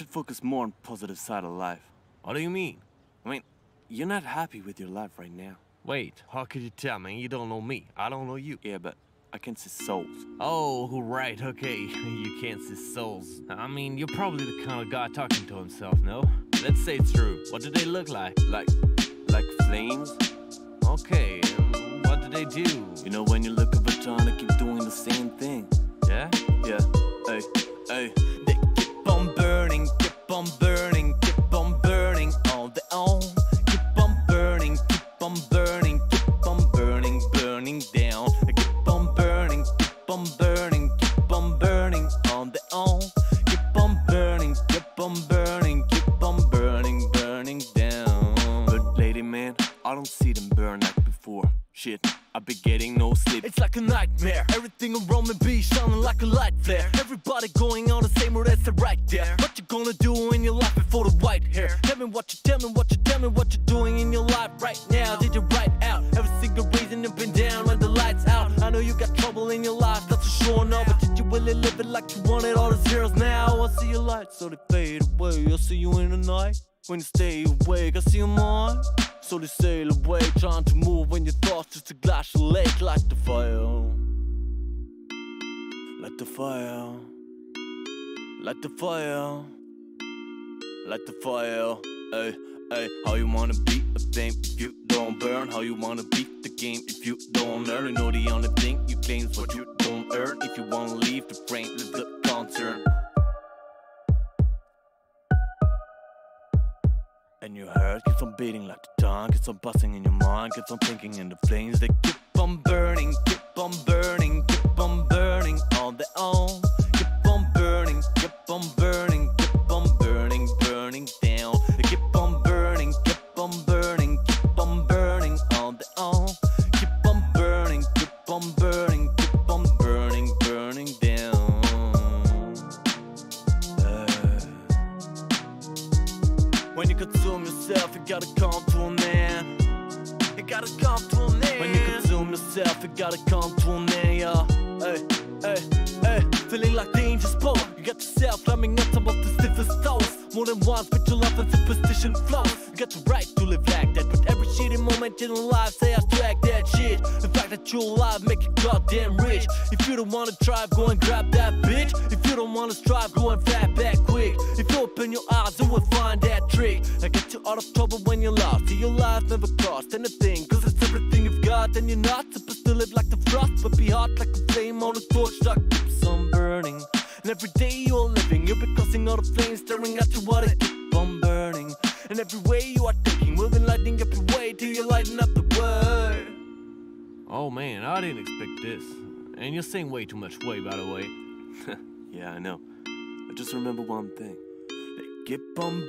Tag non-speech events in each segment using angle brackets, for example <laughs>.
should focus more on positive side of life. What do you mean? I mean, you're not happy with your life right now. Wait, how could you tell me? You don't know me. I don't know you. Yeah, but I can see souls. Oh, right, okay. <laughs> you can't see souls. I mean, you're probably the kind of guy talking to himself, no? Let's say it's true. What do they look like? Like, like flames? Okay, um, what do they do? You know, when you look at Vatan, I keep doing the same thing. Yeah? Yeah. Hey, hey, on burn. one thing. They get on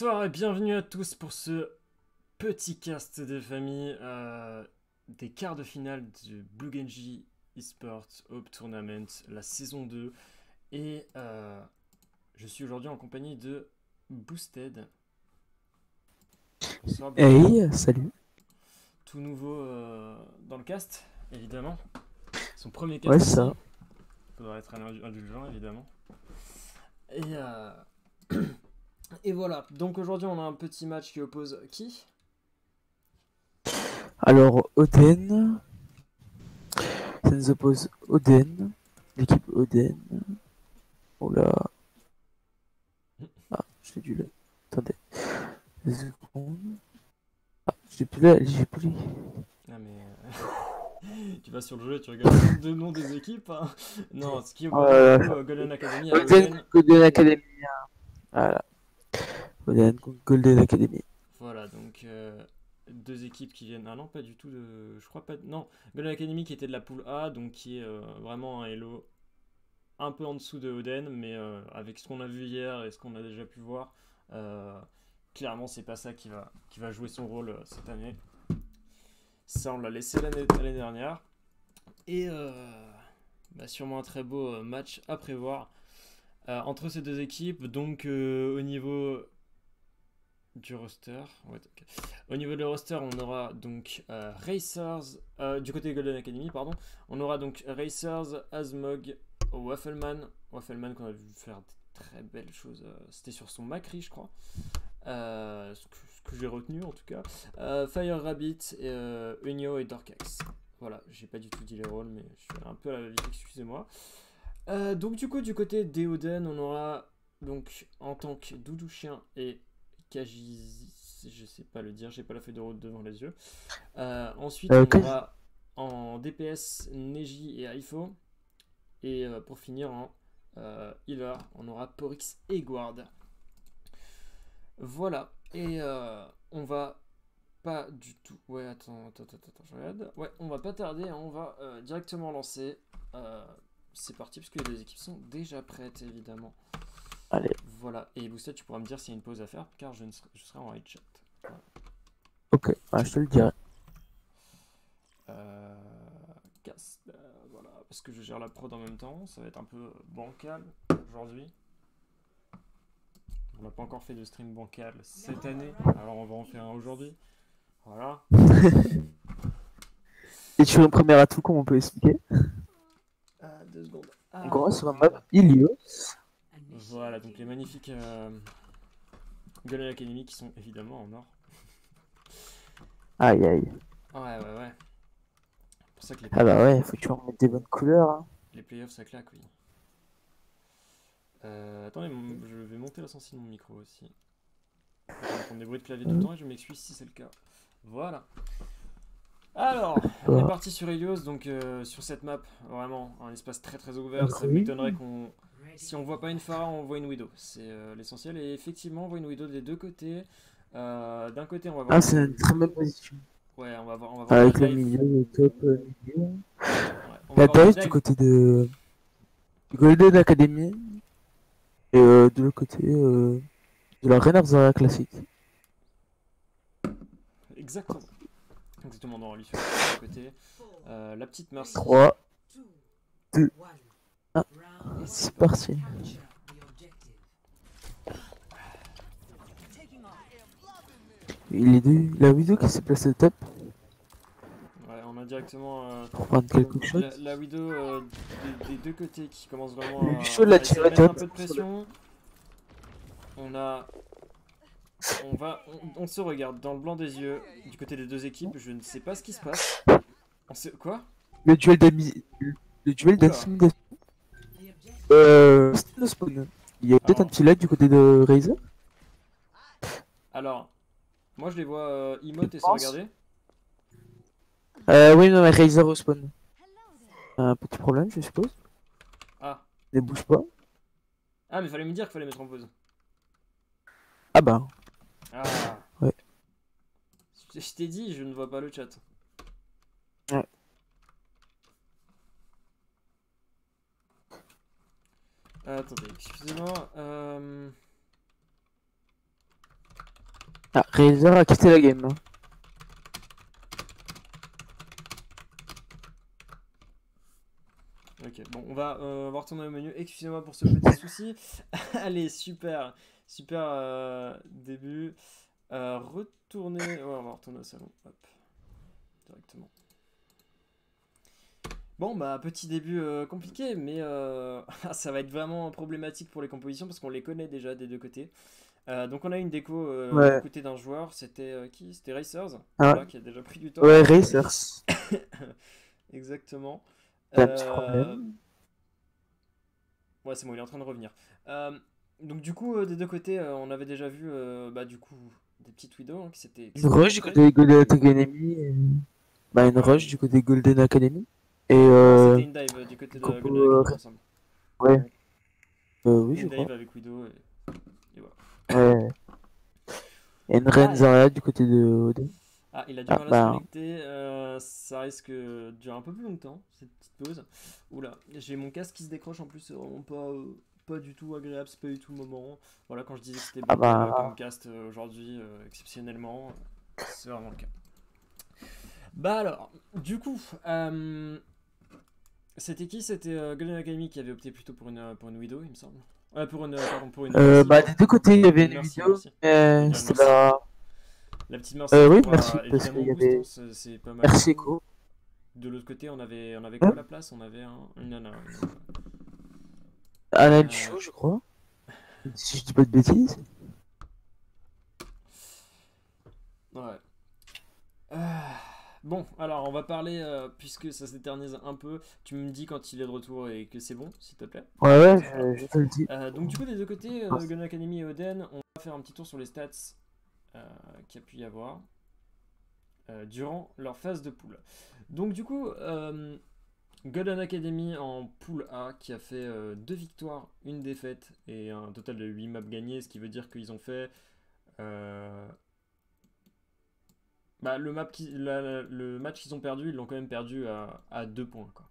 Bonsoir et bienvenue à tous pour ce petit cast des familles euh, des quarts de finale du Blue Genji Esports Hope Tournament, la saison 2. Et euh, je suis aujourd'hui en compagnie de Boosted. Bonsoir. Hey, salut. Tout nouveau euh, dans le cast, évidemment. Son premier cast. Ouais, ça. il Faudra être indulgent, évidemment. Et. <clears throat> Et voilà, donc aujourd'hui on a un petit match qui oppose qui? Alors Oden, ça nous oppose Oden, l'équipe Oden. Oh là. Ah, j'ai dû le... Attendez. Deux secondes. Ah, j'ai plus là, j'ai plus. Ah mais... Euh, <laughs> tu vas sur le jeu et tu regardes le nom des équipes. Hein. Non, ce qui est... Oh Golden Academy. Golden, Golden Academy. Hein. Voilà. Golden Academy. Voilà, donc euh, deux équipes qui viennent. Ah non, pas du tout de. Je crois pas. Non, Golden Academy qui était de la poule A, donc qui est euh, vraiment un Hello un peu en dessous de Oden, mais euh, avec ce qu'on a vu hier et ce qu'on a déjà pu voir, clairement, c'est pas ça qui va, qui va jouer son rôle cette année. Ça, on l'a laissé l'année dernière. Et bah, sûrement un très beau match à prévoir euh, entre ces deux équipes. Donc, euh, au niveau du roster, au niveau roster, on aura donc euh, Racers, du côté de Golden Academy, pardon, on aura donc Racers, Asmog, Waffleman, Waffleman qu'on a vu faire de très belles choses, c'était sur son Macri, je crois, ce que, j'ai retenu en tout cas, Fire Rabbit, Unio et Dorcax. Voilà, j'ai pas du tout dit les rôles, mais je suis un peu à la vie, excusez-moi. Euh, donc du coup, du côté d'Eoden, on aura donc en tant que Doudou Chien et Kajizi, je sais pas le dire, j'ai pas la feuille de route devant les yeux. Euh, ensuite, Euh, on aura en DPS Neji et Aifo. Et euh, pour finir en euh, healer, on aura Porix et Guard. Voilà. Et on va pas du tout. Ouais, attends, attends, attends, je regarde. Ouais, on va pas tarder, hein, on va directement lancer. C'est parti, parce que les deux équipes sont déjà prêtes, évidemment. Allez. Voilà. Et Boosted, tu pourras me dire s'il y a une pause à faire, car je, ne serai, je serai en high chat. Ok, ah, je te le dirai. Euh, cast, euh, voilà, parce que je gère la prod en même temps, ça va être un peu bancal aujourd'hui. On n'a pas encore fait de stream bancal cette année, alors on va en faire un aujourd'hui. Voilà. <laughs> Et sur une première atout, comme on peut expliquer. Ah, deux secondes. Ah, un map Ilios. Voilà, donc les magnifiques euh, Golden Academy qui sont évidemment en or. Aïe aïe. Ouais, ouais, ouais. Pour ça que les, Ah bah ouais, faut que tu en mettes des bonnes couleurs. hein. les playoffs ça claque, oui. Euh, attendez, je vais monter la sensibilité de mon micro aussi. On va entendre des bruits de clavier tout le temps et je m'excuse si c'est le cas. Voilà. Alors, on est parti sur Helios, donc euh, sur cette map, vraiment un espace très très ouvert. Ça m'étonnerait qu'on. Si on voit pas une Pharah, on voit une Widow. C'est euh, l'essentiel. Et effectivement, on voit une Widow des deux côtés. Euh, D'un côté, on va voir. Ah, c'est une très bonne position. Ouais, on va voir. On va voir Avec la le milieu, le top milieu. Ouais, La dive. du côté de du Golden Academy. Et de l'autre côté de la Renard classique. Exactement. Exactement, dans lui sur le côté. Euh, la petite Mercy. 3, Deux. Ah. c'est parti. Il est deux, la vidéo qui s'est placée au top Ouais, on a directement euh, pour prendre la, la Widow euh, des, des deux côtés qui commence vraiment Le à, chaud, la à tirette mettre un haute peu de pression. On a. On va. On, on se regarde dans le blanc des yeux du côté des deux équipes. Je ne sais pas ce qui se passe. On sait. Quoi? Le duel d'ami... Le duel Oula. d'intimidation. Euh... Spawn. Il y a peut-être un petit lag du côté de Razer. Alors. Moi je les vois euh, emote Je et se regarder. Euh, oui, non, mais Razer au spawn. Un petit problème, je suppose. Ah. Ne bouge pas. Ah, mais fallait me dire qu'il fallait mettre en pause. Ah bah. Ah. Ouais. Je t'ai dit, je ne vois pas le chat. Ouais. Euh, attendez, excusez-moi. Euh... Ah, Razer a quitté la game. hein. Ok, bon, on va, euh, on va retourner au menu. Excusez-moi pour ce petit souci. <laughs> Allez, super, super euh, début. Euh, retourner. Ouais, on va retourner au salon. Hop, directement. Bon, bah, petit début euh, compliqué, mais euh, <laughs> ça va être vraiment problématique pour les compositions parce qu'on les connaît déjà des deux côtés. Donc, on a une déco Ouais. du côté d'un joueur. C'était qui? C'était Racers, Ah. voilà, qui a déjà pris du temps. Ouais, Racers. <laughs> Exactement. Problème. Ouais, c'est bon, il est en train de revenir. Euh, donc du coup, euh, des deux côtés, euh, on avait déjà vu, euh, bah du coup, des petites widows hein, qui s'étaient... Une rush du côté de Golden Academy. et- bah, une rush du côté Golden Academy. Et euh, C'était une dive du côté de Golden Academy, ouais. Euh, oui, je Une crois. dive avec Widow. Et... et voilà. Ouais. Et une Zarya du côté de Oden. Ah, il a du Ah, mal à bah. se connecter. euh, ça risque de durer un peu plus longtemps, cette petite pause. Oula, j'ai mon casque qui se décroche en plus, c'est vraiment pas, du tout agréable, c'est pas du tout le moment. Voilà, quand je disais que c'était Ah bah. comme cast euh, aujourd'hui, euh, exceptionnellement, euh, c'est vraiment le cas. Bah alors, du coup, c'était qui? C'était euh, Golden Academy qui avait opté plutôt pour une, pour une Widow, il me semble. Ouais, pour une, pardon, pour une Euh, bah, des deux côtés, il y avait une Une c'était la. La petite Mercy. Euh, oui, merci, parce qu'il y avait- c'est- pas mal. Merci. De l'autre côté, on avait, on avait quoi Hein à la place? On avait un, une nana. une Alan Euh, Chou, je crois. Si je dis pas de bêtises. Ouais. Ah, bon, alors on va parler, euh, puisque ça s'éternise un peu. Tu me dis quand il est de retour et que c'est bon, s'il te plaît. Ouais, ouais, je, je te le dis. Euh, donc, du coup, des deux côtés, euh, Gun Academy et Oden, on va faire un petit tour sur les stats euh, qu'il y a pu y avoir euh, durant leur phase de poule. Donc, du coup, euh, Golden Academy en poule A qui a fait euh, deux victoires, une défaite et un total de 8 maps gagnés, ce qui veut dire qu'ils ont fait. euh, bah, le, map qui- la- la- le match qu'ils ont perdu, ils l'ont quand même perdu à, à 2 points. Quoi.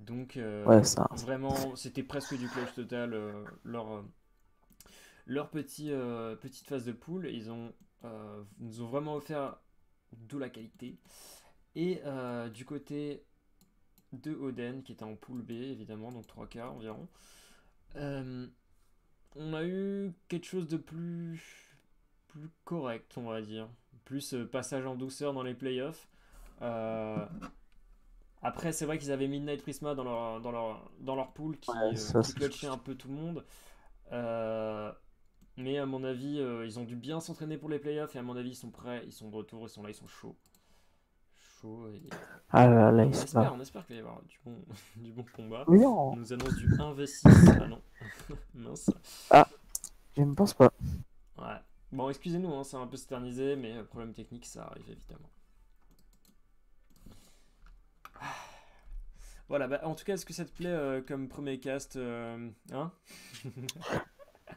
Donc, euh, Ouais, ça. Vraiment, c'était presque du clutch total. leur, leur petit, petite phase de poule, ils ont, nous ont vraiment offert de la qualité. Et du côté de Oden, qui était en poule B, évidemment, donc 3 quarts environ, euh, on a eu quelque chose de plus, plus correct, on va dire. Plus euh, passage en douceur dans les playoffs. Euh, après, c'est vrai qu'ils avaient Midnight Prisma dans leur, dans leur, dans leur pool qui, Ouais, euh, ça, qui c'est- clutchait un peu tout le monde. Euh, mais à mon avis, euh, ils ont dû bien s'entraîner pour les playoffs et à mon avis, ils sont prêts, ils sont de retour, ils sont là, ils sont chauds. Et... Ah là là, on espère, bat. on espère qu'il va y avoir du bon, <laughs> du bon combat. On nous annonce du 1v6. Ah non. <laughs> Mince. je ne pense pas. Ouais. Bon, excusez-nous, hein, c'est un peu sternisé, mais euh, problème technique, ça arrive évidemment. Ah. <sighs> Voilà, bah, en tout cas, est-ce que ça te plaît euh, comme premier cast euh, hein? <laughs>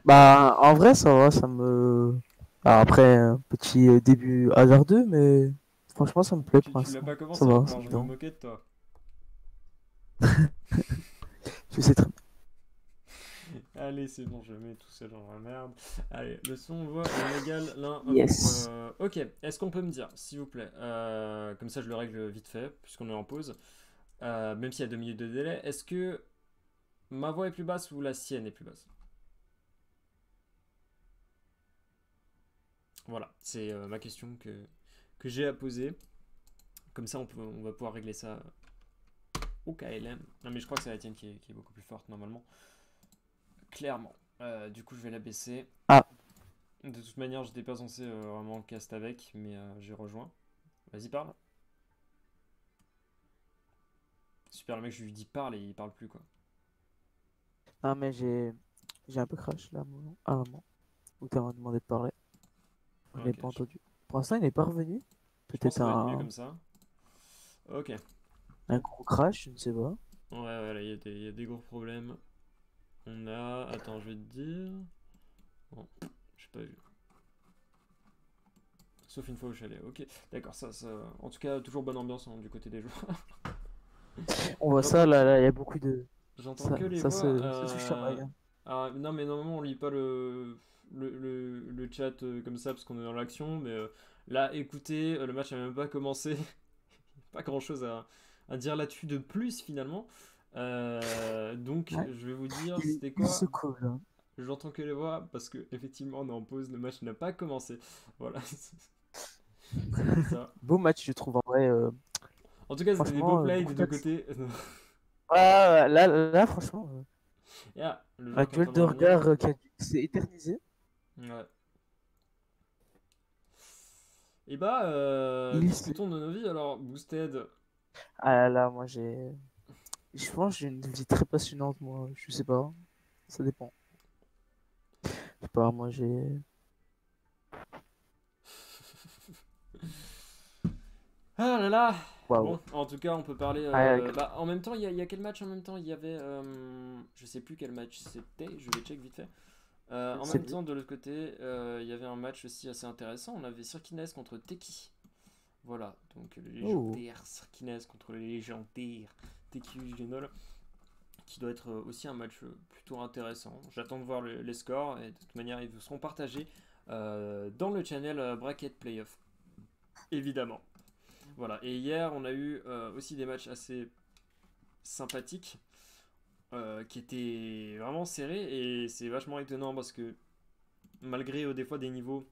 Bah, en vrai, ça va, ça me. Alors après, un petit début hasardeux, mais franchement, ça me plaît Tu, pour tu l'as l'instant. pas commencé Ça va, c'est je vais me bien. moquer de toi. <laughs> Je sais très <laughs> Allez, c'est bon, je mets tout seul dans la merde. Allez, le son, voix, on égale l'un. Yes. euh, ok, est-ce qu'on peut me dire, s'il vous plaît, euh, comme ça je le règle vite fait, puisqu'on est en pause, euh, même s'il y a deux minutes de délai, est-ce que ma voix est plus basse ou la sienne est plus basse? Voilà, c'est euh, ma question que, que j'ai à poser. Comme ça, on, peut, on va pouvoir régler ça au KLM. Non, mais je crois que c'est la tienne qui est, qui est beaucoup plus forte normalement. Clairement. Euh, du coup, je vais la baisser. Ah. De toute manière, j'étais pas censé euh, vraiment cast avec, mais euh, j'ai rejoint. Vas-y, parle. Super, le mec, je lui dis parle et il parle plus quoi. Ah, mais j'ai. J'ai un peu crash là, à un moment. Où t'as demandé de parler. Je l'ai Ok, pas entendu. Pour l'instant, il n'est pas revenu. Peut-être un... comme ça. Ok. un gros crash, je ne sais pas. Ouais, ouais, là, il y, a des- il y a des gros problèmes. On a. Attends, je vais te dire. Bon, j'ai pas vu. Sauf une fois au chalet. Ok, d'accord, ça, ça. En tout cas, toujours bonne ambiance hein, du côté des joueurs. <laughs> On voit ça, là, là, il y a beaucoup de. J'entends que les ça voix. se, euh, ah, non, mais normalement, on lit pas le, le, le, le chat euh, comme ça parce qu'on est dans l'action. Mais euh, là, écoutez, euh, le match n'a même pas commencé. <laughs> pas grand chose à, à dire là-dessus de plus finalement. Donc, Ouais. je vais vous dire, c'était quoi colle. hein. J'entends que les voix parce que effectivement on est en pause, le match n'a pas commencé. Voilà. <laughs> Ça. Beau match, je trouve en vrai. En tout cas, c'était des beaux plays des deux côtés. <laughs> Ah, là, là, franchement, euh, Et ah, le duel en de regard qui a dû- qui s'est éternisé. Ouais. Et bah, euh, discutons de nos vies. Alors, Boosted, Ah là là, moi j'ai. Je pense que j'ai une vie très passionnante, moi. Je sais pas. Ça dépend. Je sais pas, moi j'ai. <laughs> Ah là là. Bon, en tout cas, on peut parler. euh, ouais. bah, en même temps, il y, a- il y a quel match en même temps? Il y avait. euh, je sais plus quel match c'était, je vais check vite fait. Euh, en même temps, de l'autre côté, euh, il y avait un match aussi assez intéressant. On avait Sirkines contre Teki. Voilà, donc le légendaire Sirkines contre le légendaire Teki Genol. Qui doit être euh, aussi un match plutôt intéressant. J'attends de voir le- les scores et de toute manière, ils vous seront partagés dans le channel Bracket Playoff. Évidemment. Voilà, et hier on a eu aussi des matchs assez sympathiques euh, qui étaient vraiment serrés et c'est vachement étonnant parce que malgré euh, des fois des niveaux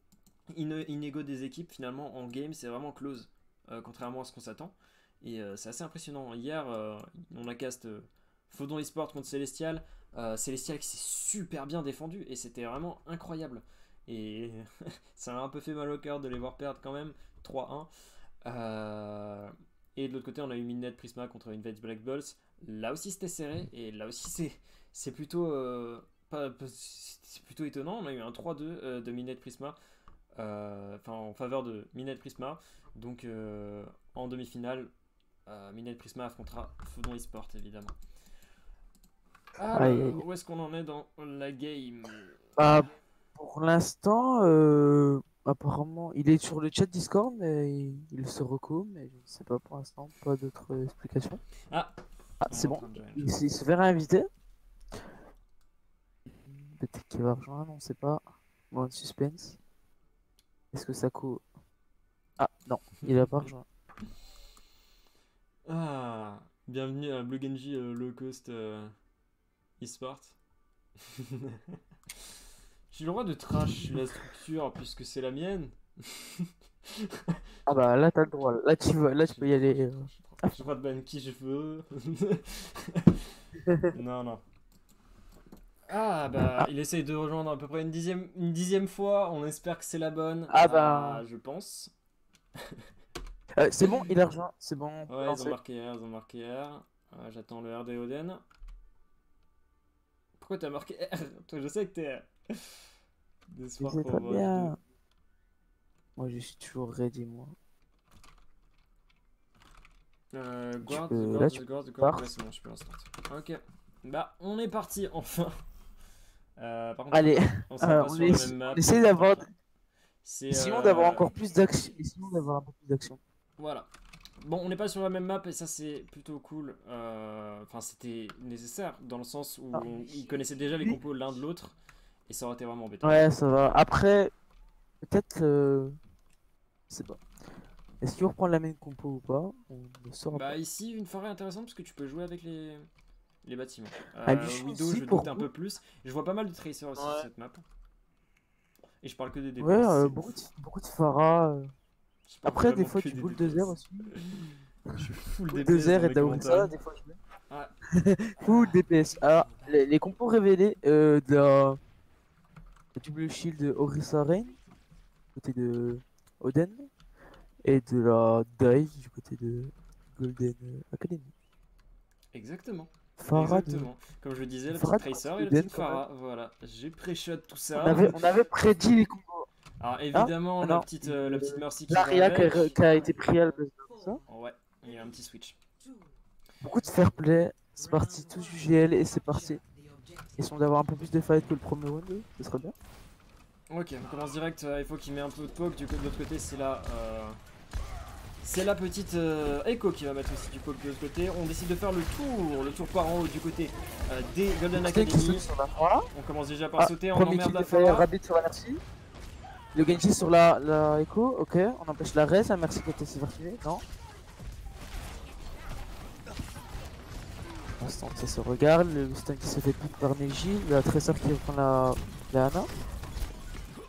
inégaux des équipes, finalement en game c'est vraiment close, euh, contrairement à ce qu'on s'attend. Et c'est assez impressionnant. Hier on a cast Fodon eSport contre Celestial, Celestial qui s'est super bien défendu et c'était vraiment incroyable. Et <laughs> ça m'a un peu fait mal au cœur de les voir perdre quand même 3-1. Euh, et de l'autre côté, on a eu Midnight Prisma contre Invades Black Balls. Là aussi, c'était serré. Et là aussi, c'est, c'est plutôt, euh, plutôt étonnant. On a eu un 3-2 euh, de Midnight Prisma. euh, Enfin, en faveur de Midnight Prisma. Donc, euh, en demi-finale, Midnight Prisma affrontera Fodon Esport, évidemment. Alors, où est-ce qu'on en est dans la game? Bah, pour l'instant, euh, apparemment, il est sur le chat Discord, mais il, il se recoue, mais je ne sais pas pour l'instant, pas d'autres explications. Ah, Ah, c'est bon, il, se verra invité. Peut-être qu'il va rejoindre, on ne sait pas. Bon, suspense. Est-ce que ça coûte? Ah, non, il a pas <laughs> rejoint. Ah, bienvenue à Blue Genji euh, Low Cost euh, eSport. <laughs> J'ai le droit de trash la structure puisque c'est la mienne. Ah bah là, t'as le droit, là tu, vas- là, tu peux y aller. euh. Le droit de ban qui je veux. <laughs> non, non. Ah bah il essaye de rejoindre à peu près une dixième, une dixième fois. On espère que c'est la bonne. Ah bah. je pense. Euh, c'est bon, il a rejoint, c'est bon. on Ouais, ils ont marqué R, ils ont marqué R. Euh, J'attends le R d'Eoden. Pourquoi t'as marqué R? Toi, je sais que t'es R. Je pour bien. Moi, je suis toujours ready, moi. Euh, guard, peux- guard, là, tu guard, guard. Ouais, c'est bon, je peux l'instant. Ok. Bah, on est parti, <laughs> enfin. Euh, par contre, Allez, on sera euh, on, on essaie d'avoir. C'est, Essayons euh, d'avoir encore plus d'action. Essayons d'avoir un peu plus d'action. Voilà. Bon, on n'est pas sur la même map et ça c'est plutôt cool. Euh, Enfin, c'était nécessaire dans le sens où Ah. on- ils connaissaient déjà les compos l'un de l'autre et ça aurait été vraiment embêtant. Ouais, ça va. Après, peut-être. Euh... Sais pas. Est-ce qu'il va reprendre la même compo ou pas On ne saura Bah pas. ici une forêt intéressante parce que tu peux jouer avec les, les bâtiments. Euh, Ah, lui, je suis Widow je doute un peu plus. Je vois pas mal de tracers aussi sur cette map. Et je parle que des DPS. Ouais, euh, beaucoup, de, beaucoup de Phara. euh. Après, des fois, que du des boule DPS. de Zer aussi. <laughs> Je suis full DPS de Zer dans et commentaires. des fois, je mets. Ouais. <laughs> Full DPS. Alors, les, les compos révélés euh, de la double shield de Orisa Rain, côté de Oden, et de la Dive du côté de Golden Academy. Exactement. Farah de- Exactement. Comme je le disais, Farah de Tracer et la Golden, petite Farah. Voilà. J'ai pré-shot tout ça. On avait, on avait prédit les combos. Alors évidemment, Ah, la petite, euh, la petite Mercy qui L'aria qui, a- avec. qui a été pris à la place de ça. Ouais, il y a un petit switch. Beaucoup de fair play. C'est parti, tous du GL et c'est parti. Essayons d'avoir un peu plus de fight que le premier round, ce serait bien. Ok, on commence direct. euh, il faut qu'il met un peu de poke. Du coup, de l'autre côté, c'est la. euh, C'est la petite euh, Echo qui va mettre aussi du poke de l'autre côté. On décide de faire le tour, le tour par en haut du côté euh, des Golden Academy. sur la. On commence déjà par Ah, sauter, on emmerde la Farah. Rabbit sur la. Le Genji sur la, la Echo, ok. On empêche la res, la Mercy qui était non Pour l'instant, ça se regarde. Le stun qui se fait pique par Neji. La Tracer qui reprend la, la Ana.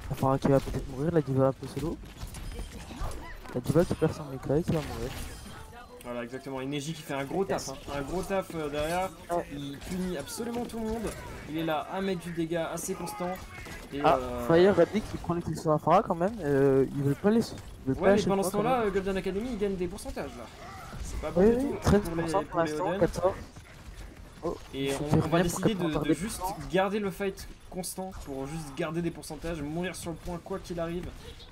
La Farah qui va peut-être mourir. La Diva un peu solo. La Diva qui perd son Mekai qui va mourir. Voilà, exactement. Et Neji qui fait un gros taf. hein. Un gros taf euh, derrière. Ouais. Il punit absolument tout le monde. Il est là à mettre du dégât assez constant. Et, Ah, euh, Fire, Rabbit qui prend les kills sur la Farah quand même. Euh, ils veulent pas les. Ils veulent pas Ouais, mais pendant ce temps-là, Golden Academy il gagne des pourcentages là. C'est pas bon Oui, du oui, tout 13% pour les, pour pour les l'instant, Oden. 14. Oh, Et on, on va décider de, de juste garder le fight constant pour juste garder des pourcentages, mourir sur le point quoi qu'il arrive.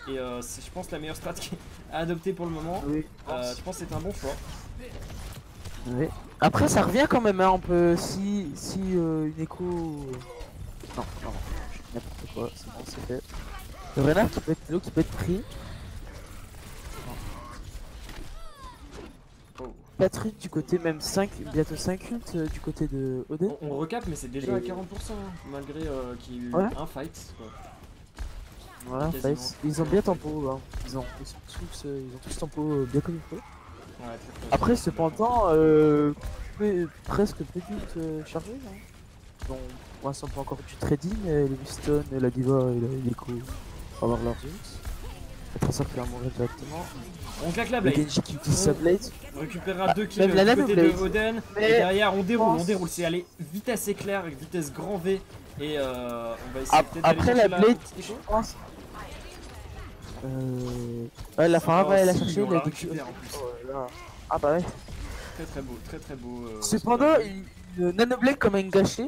Et euh, c'est, je pense, la meilleure strat à adopter pour le moment. Oui. Euh, je pense que c'est un bon choix. Oui. Après, ça revient quand même, hein, on peut. Si, si euh, une écho. Non, non, n'importe quoi, c'est bon, c'est fait. Le renard qui peut être, qui peut être pris. 4 ult du côté, même 5, bientôt 5 ult euh, du côté de Oden. On, on recap, mais c'est déjà à 40%, Et- hein, malgré euh, qu'il y ait eu Ouais. un fight. quoi. Voilà. Ils ont bien tempo, hein. ils, ont, ils, sont tous, euh, ils ont tous tempo euh, bien comme il faut. Ouais, Après, cependant, euh, peu- presque peu d'ult chargés. Hein. Donc, pour l'instant, pas encore du trading, mais le Winston, la Diva et le- l'Echo vont avoir leurs ult. Le Tracer qui va mourir directement. On claque la Le blade. Genji qui utilise sa blade. On récupérera deux kills même la du côté de. Oden. Mais- Et derrière, on déroule, on déroule. C'est aller vitesse éclair avec vitesse grand V. Et euh, on va essayer d'aller après la blade, je pense. Euh... Ouais, la fin, Oh, va aller la chercher. il a récupère en plus. Oh là. Ah bah ouais. Très très beau, très très beau. euh, Cependant, une nanoblade comme un gâché,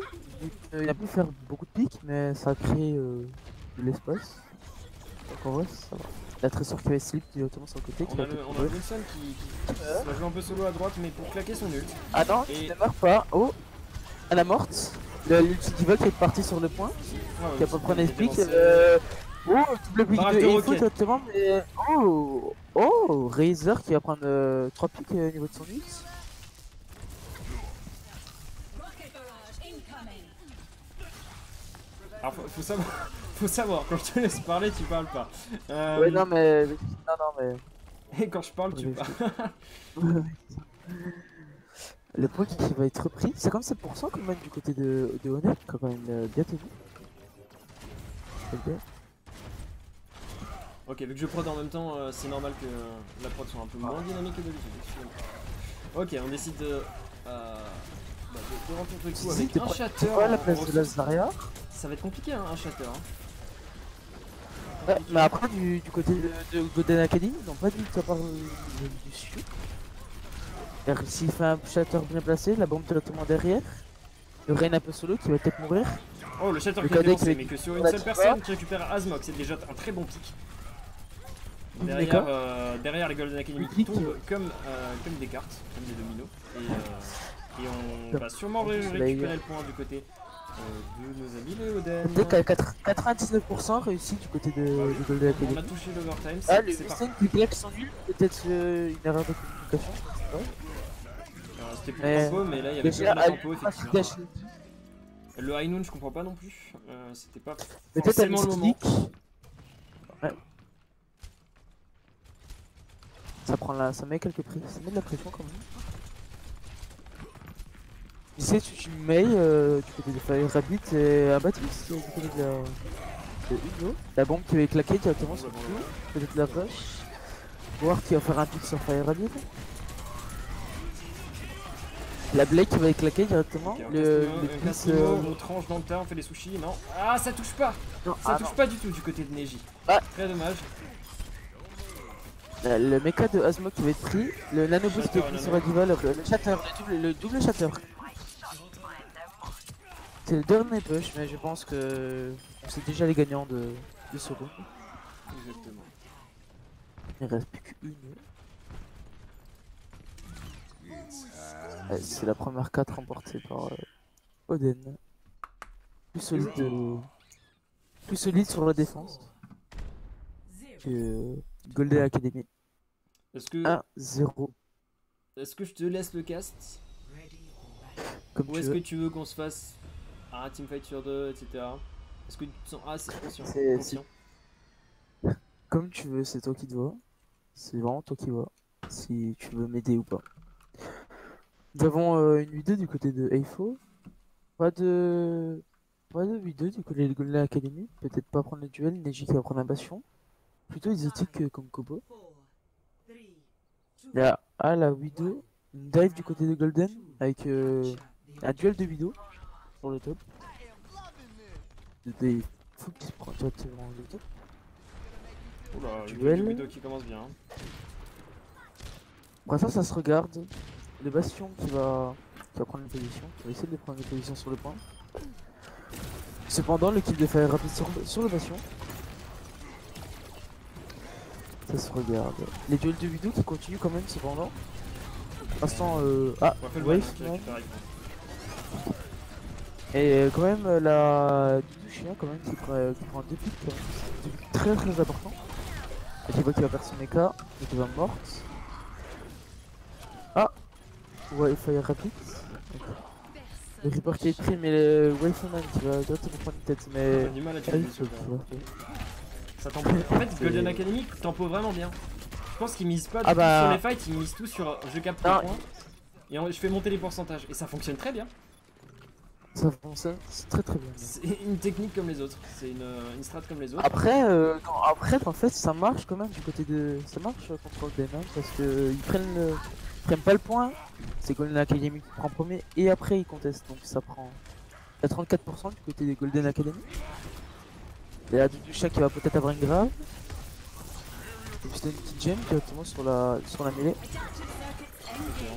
il a pu faire beaucoup de pics, mais ça a créé euh, de l'espace. Donc en vrai, ça va. La trésor qui avait slip directement sur le côté. qui On a le, on a. Wilson qui, qui, qui va jouer un peu solo à droite, mais pour claquer son ult. Ah non, Et- il ne meurt pas. Oh, elle a morte. Le- L'ulti diva qui est parti sur le point, qui a pas espic. lancé. Euh... Oh, double pick de roquette. directement, mais. Oh, oh, Razer qui va prendre 3 pics euh, au niveau de son ult. Alors faut, faut savoir, faut savoir, quand je te laisse parler, tu parles pas. Euh, Ouais, non, mais. Non, non, mais. <laughs> Et quand je parle, tu parles. <laughs> Le point qui va être repris, c'est comme 7% quand même du côté de, de Honnête, quand même euh, bien tenu. Ok, vu que je prod en même temps, euh, c'est normal que euh, la prod soit un peu moins dynamique que d'habitude. Ok, on décide de, euh, bah, de, de rencontrer le coup avec un shatter. Ouais, la place de. Lazaria. Ça va être compliqué, hein, un shatter. hein. Ouais, mais après, du, du côté de, de Golden Academy, ils n'ont pas dit à part euh, du sud. S'il fait un shatter bien placé, la bombe directement derrière. Le Rain un peu solo qui va peut-être mourir. Oh, le shatter Le qui qui- mais que sur une seule personne qui récupère Asmok, c'est déjà un très bon pic. Derrière, euh, derrière les Golden Academy qui tombent euh, comme, euh, comme des cartes, comme des dominos. Et, et on va sûrement récupérer le point du côté de nos amis les Oden. 4 99% réussi du côté de, de Golden On Academy. a touché l'overtime, Ah, le c'est parti. Winston qui claque son nul, peut-être euh, une erreur de communication, C'était plus Mais- tempo, mais là il y avait plus de tempo effectivement. Le high noon, je comprends pas non plus. Euh, C'était pas forcément le moment. Ouais. Ça prend la... ça met quelques prix, ça met de la pression quand même. Tu sais, tu, tu mets euh, du côté de Fire Rabbit et un Baptiste du côté de la... de Hugo. La bombe qui va claquer directement sur le peut-être la rush. Voir qui va faire un pic sur Fire Rabbit. La Blake qui va claquer directement. Le le- mot, euh, on tranche dans le tas, on fait des sushis, non? Ah, ça touche pas non, Ça ah, touche non. pas du tout du côté de Neji. Ah. Très dommage. Euh, Le mecha de Asmo qui va être pris, le nano boost qui nano. sur la diva, le, le shatter, le double, le double shatter. C'est le dernier push, mais je pense que sait déjà les gagnants de, de ce round. Exactement. Il reste plus qu'une. Ouais, C'est la première 4 remportée par euh, Oden. Plus solide, euh, plus solide sur la défense que euh, Golden Academy. Est-ce que, 1-0 est-ce que je te laisse le cast? Comme Ou est-ce que tu veux qu'on se fasse un teamfight sur deux, etc. Est-ce que tu te sens assez conscient, C'est- conscient <laughs> Comme tu veux, c'est toi qui te vois. C'est vraiment toi qui vois. Si tu veux m'aider ou pas. Nous avons euh, une vidéo du côté de Eifo. Pas de. Pas de vidéo du côté de Golden Academy. Peut-être pas prendre le duel. Neji qui va prendre un bastion. Plutôt exotique euh, comme Kobo. Il y a à la vidéo une dive du côté de Golden avec euh, un duel de vidéo sur le top. Des fous qui se prend directement le top. Oula, Duel. une vidéo qui commence bien. Après ça, ça se regarde. Le bastion qui va, qui va prendre une position, qui va essayer de prendre une position sur le point. Cependant, le kill de Fire Rapid sur, sur l'ovation. Ça se regarde. Les duels de vidéo qui continuent quand même cependant. Instant euh... Ah, le Wave, ouais. Et euh, quand même euh, la du chien quand même qui prend, deux pics. C'est très très important. Et tu vois qu'il va perdre son écart et qu'il va morte. Ah Ouais Fire Rapid. Le Reaper qui est pris mais le Wayfaman qui va directement prendre une tête mais. Du mal à Ah, tuer pouvoir. Ça tempo. En fait, <laughs> C'est- Golden Academy tempo vraiment bien. Je pense qu'ils misent pas du Ah tout bah- sur les fights, ils misent tout sur euh, je capte les points et je fais monter les pourcentages. Et ça fonctionne très bien. Ça fonctionne, très très bien. C'est une technique comme les autres. C'est une, euh, une strat comme les autres. Après, euh, après, en fait, ça marche quand même du côté de. Ça marche euh, contre hein, parce que ils prennent le... ils prennent pas le point. C'est Golden Academy qui prend premier et après ils contestent. Donc ça prend. Il y a 34% du côté des Golden Academy. Il y a Duducha qui va peut-être avoir une grave. Et puis une petite gemme directement sur la, sur la mêlée.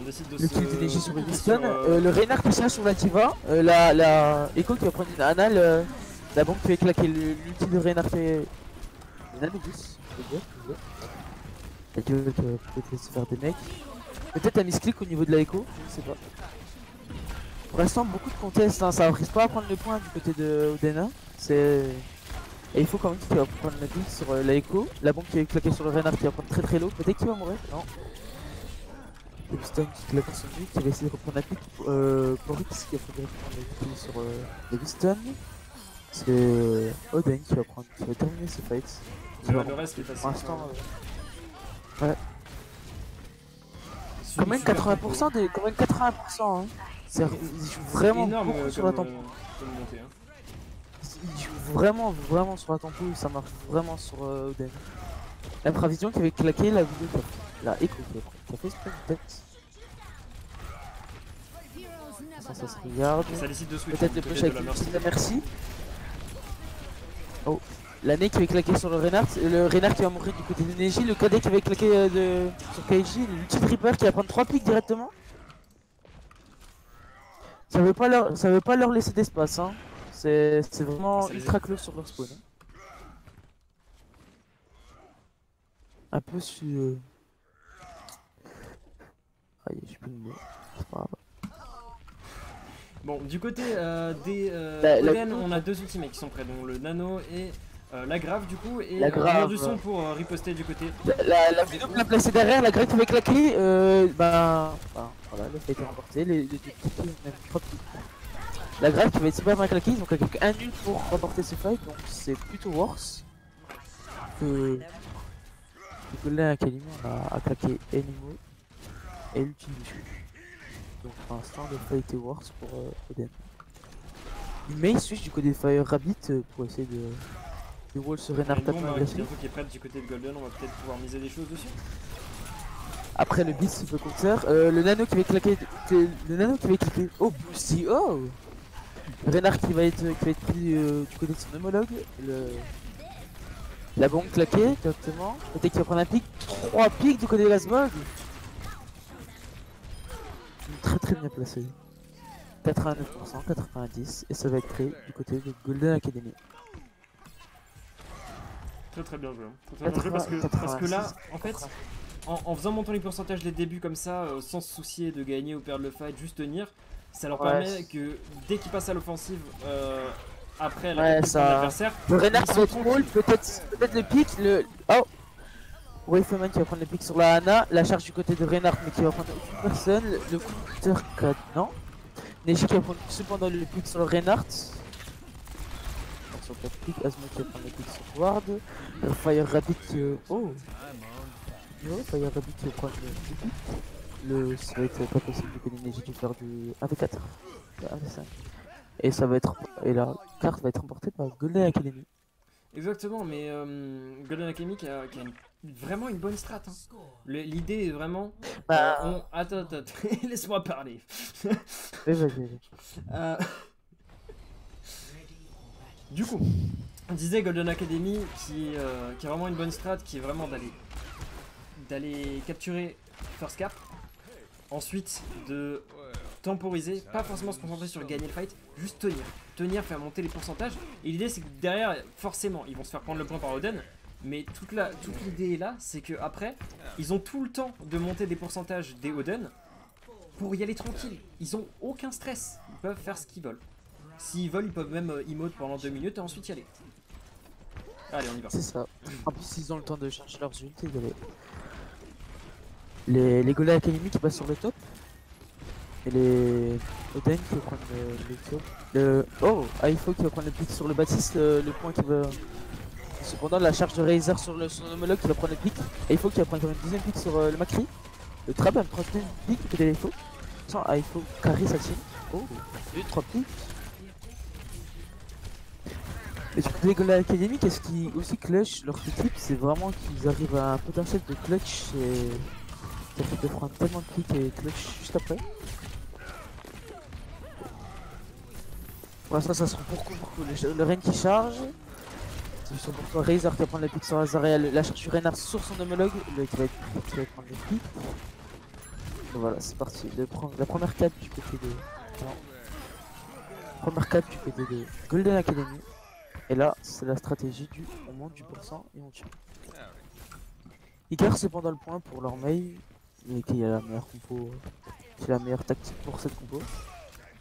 On décide de Le se. kill d'énergie sur sur, Winston. euh, Euh, le Reynard qui sur la Diva. Euh, la, la Echo qui va prendre une Anna. le- La bombe qui va claquer le- l'ulti de Reynard qui est. Une Anubis. La Diva qui va peut-être laisser faire des mecs. Peut-être un misclick au niveau de la Echo. Je ne sais pas. Pour l'instant, beaucoup de contests. Hein. Ça risque pas à prendre le point du côté de Odena. C'est. Et il faut quand même qu'il va prendre le pic sur euh, la Echo. La bombe qui va claquer sur le Reynard qui va prendre très très low. Peut-être qu'il va mourir. Non. Le Piston qui claque son but, qui va essayer de reprendre la pique. Euh, Porix qui va prendre le pic sur euh, le Piston. C'est euh, Oden qui va prendre, qui va terminer ce fight. Le reste est facile. pour l'instant, hein. euh, Super quand même tempo. 80% de, quand même 80%. Hein. C'est vraiment énorme beaucoup euh, sur la tempo. euh, hein. Il joue vraiment, vraiment sur la tempo, ça marche vraiment sur euh, Oden. La prévision qui avait claqué la vidéo, a- la Echo de. Ça, ça se regarde. Ça décide de switch Peut-être le push de avec la une Mercy. petite merci. Oh, l'année qui va claquer sur le Reinhardt, le Reinhardt qui va mourir du côté de Neji, le cadet qui va claquer euh, de... sur Kaiji, le petit Reaper qui va prendre 3 pics directement. Ça veut pas leur, ça veut pas leur laisser d'espace, hein. C'est vraiment ultra close sur leur spawn. hein. Un peu sur. Aïe, j'ai plus le mot. C'est pas grave. Bon, du côté euh, des euh, La- la- Oden, on a deux ultimates qui sont prêts, donc le nano et euh, la grave du coup, et La euh, grave. Du son pour euh, riposter du côté. La, la, la vidéo qu'on a placée derrière, la qui va claquer, euh, bah, bah, voilà, le fait a été remporté, les, deux petits, même trois petits. La grave qui va être super bien claquée, ont claqué un nul pour remporter ce fight, donc c'est plutôt worse que que Academy on a, a claqué Enimo et l'ultime. Donc pour l'instant le fight est worse pour euh, Oden. Mais il switch du côté de Fire Rabbit euh, pour essayer de, de wall ce Renard tapant agressif. bientôt qui est prête du côté de Golden, on va peut-être pouvoir miser des choses dessus. Après le beat super counter, euh, le nano qui va claquer, que- le nano qui va claquer, oh boosty, oh Renard qui va être, qui va être pris euh, du côté de son homologue, le, la bombe claquée directement, peut-être qu'il va prendre un pic, 3 pics du côté de Très très bien placé. 89%, 90, et ça va être pris du côté de Golden Academy. Très très bien joué. hein. Très, très bien joué parce que, parce que là, en fait, en, en faisant monter les pourcentages dès le début comme ça, euh, sans se soucier de gagner ou perdre le fight, juste tenir, ça leur Ouais. permet que dès qu'ils passent à l'offensive, euh, après la Ouais, de l'adversaire, Le Renard wall, peut-être peut-être le pic, le. Oh Wayfaman qui va prendre le pic sur la Hana, la charge du côté de Renard mais qui va prendre aucune personne, le, counter code, non Neji qui va prendre cependant le pic sur le Renard. Sur le Asmo qui va prendre le pic sur Ward, Fire Rabbit qui. euh, Oh Yo, Fire Rabbit qui va prendre le pic. Le. Ça va être pas possible du côté de Neji qui va faire du 1v4, 1v5. Et ça va être. Et la carte va être remportée par Golden Academy. Exactement, mais euh, Golden Academy qui a, qui a une- vraiment une bonne strat. hein. L'idée est vraiment. Bah. euh, on- Attends, attends, <laughs> laisse-moi parler. <laughs> Euh, Du coup, on disait Golden Academy qui, euh, qui a vraiment une bonne strat, qui est vraiment d'aller d'aller capturer First Cap, ensuite de temporiser, pas forcément se concentrer sur gagner le fight, juste tenir. Tenir, faire monter les pourcentages. Et l'idée c'est que derrière, forcément, ils vont se faire prendre le point par Oden. Mais toute la toute l'idée là, c'est que après, ils ont tout le temps de monter des pourcentages des Oden pour y aller tranquille. Ils ont aucun stress. Ils peuvent faire ce qu'ils veulent. S'ils veulent, ils peuvent même euh, emote pendant deux minutes et ensuite y aller. Allez, on y va. C'est ça. En plus, ils ont le temps de chercher leurs unités et d'aller. Les, les Golem Academy qui passent sur le top. Et les Oden qui vont prendre le, le top. Le... Oh, Aifo qui va prendre le pic sur le Baptiste, le, le point qui va. Cependant, la charge de Razer sur le, son homologue qui va prendre le pic. Aifo qui va prendre quand même le deuxième pic sur euh, le Macri. Le très bien troisième pic côté d'Aifo. Sans Aifo carré sa team. Oh, 2-3 pics. Et les Golem Academy, qu'est-ce qui aussi clutch leur équipe C'est vraiment qu'ils arrivent à un potentiel de clutch et. Ça fait de prendre tellement de pics et clutch juste après. Pour l'instant, ça sera pour coup, pour coup. Le, le Ren qui charge. C'est juste pour toi, Razer qui va prendre le pic sur Azariel. La charge sur Renard sur son homologue. Le qui va, être, qui va prendre le pic. Donc voilà, c'est parti. La première 4 du côté de. Première 4 du côté de Golden Academy. Et là, c'est la stratégie du on monte du pourcent et on tue. Gardent cependant le point pour leur mail, et qui a la meilleure compo, a la meilleure tactique pour cette compo.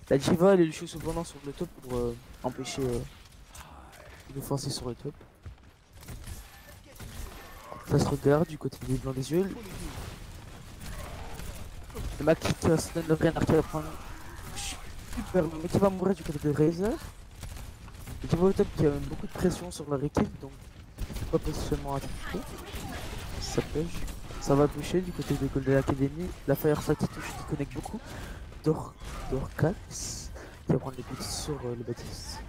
La Jiva et le Lucio cependant sur le top pour euh, empêcher euh, offensive sur le top. Ça se regarde du côté des blancs des yeux. Le Mac qui va se donner le qui va prendre mais qui va mourir du côté de Razer. Et qui va au top qui a beaucoup de pression sur leur équipe donc pas positionnement à toucher. Ça pêche. Ça va toucher du côté de Golden Academy. La Fire Strike qui touche qui connecte beaucoup. Dor qui va prendre les buts sur euh, le Baptiste.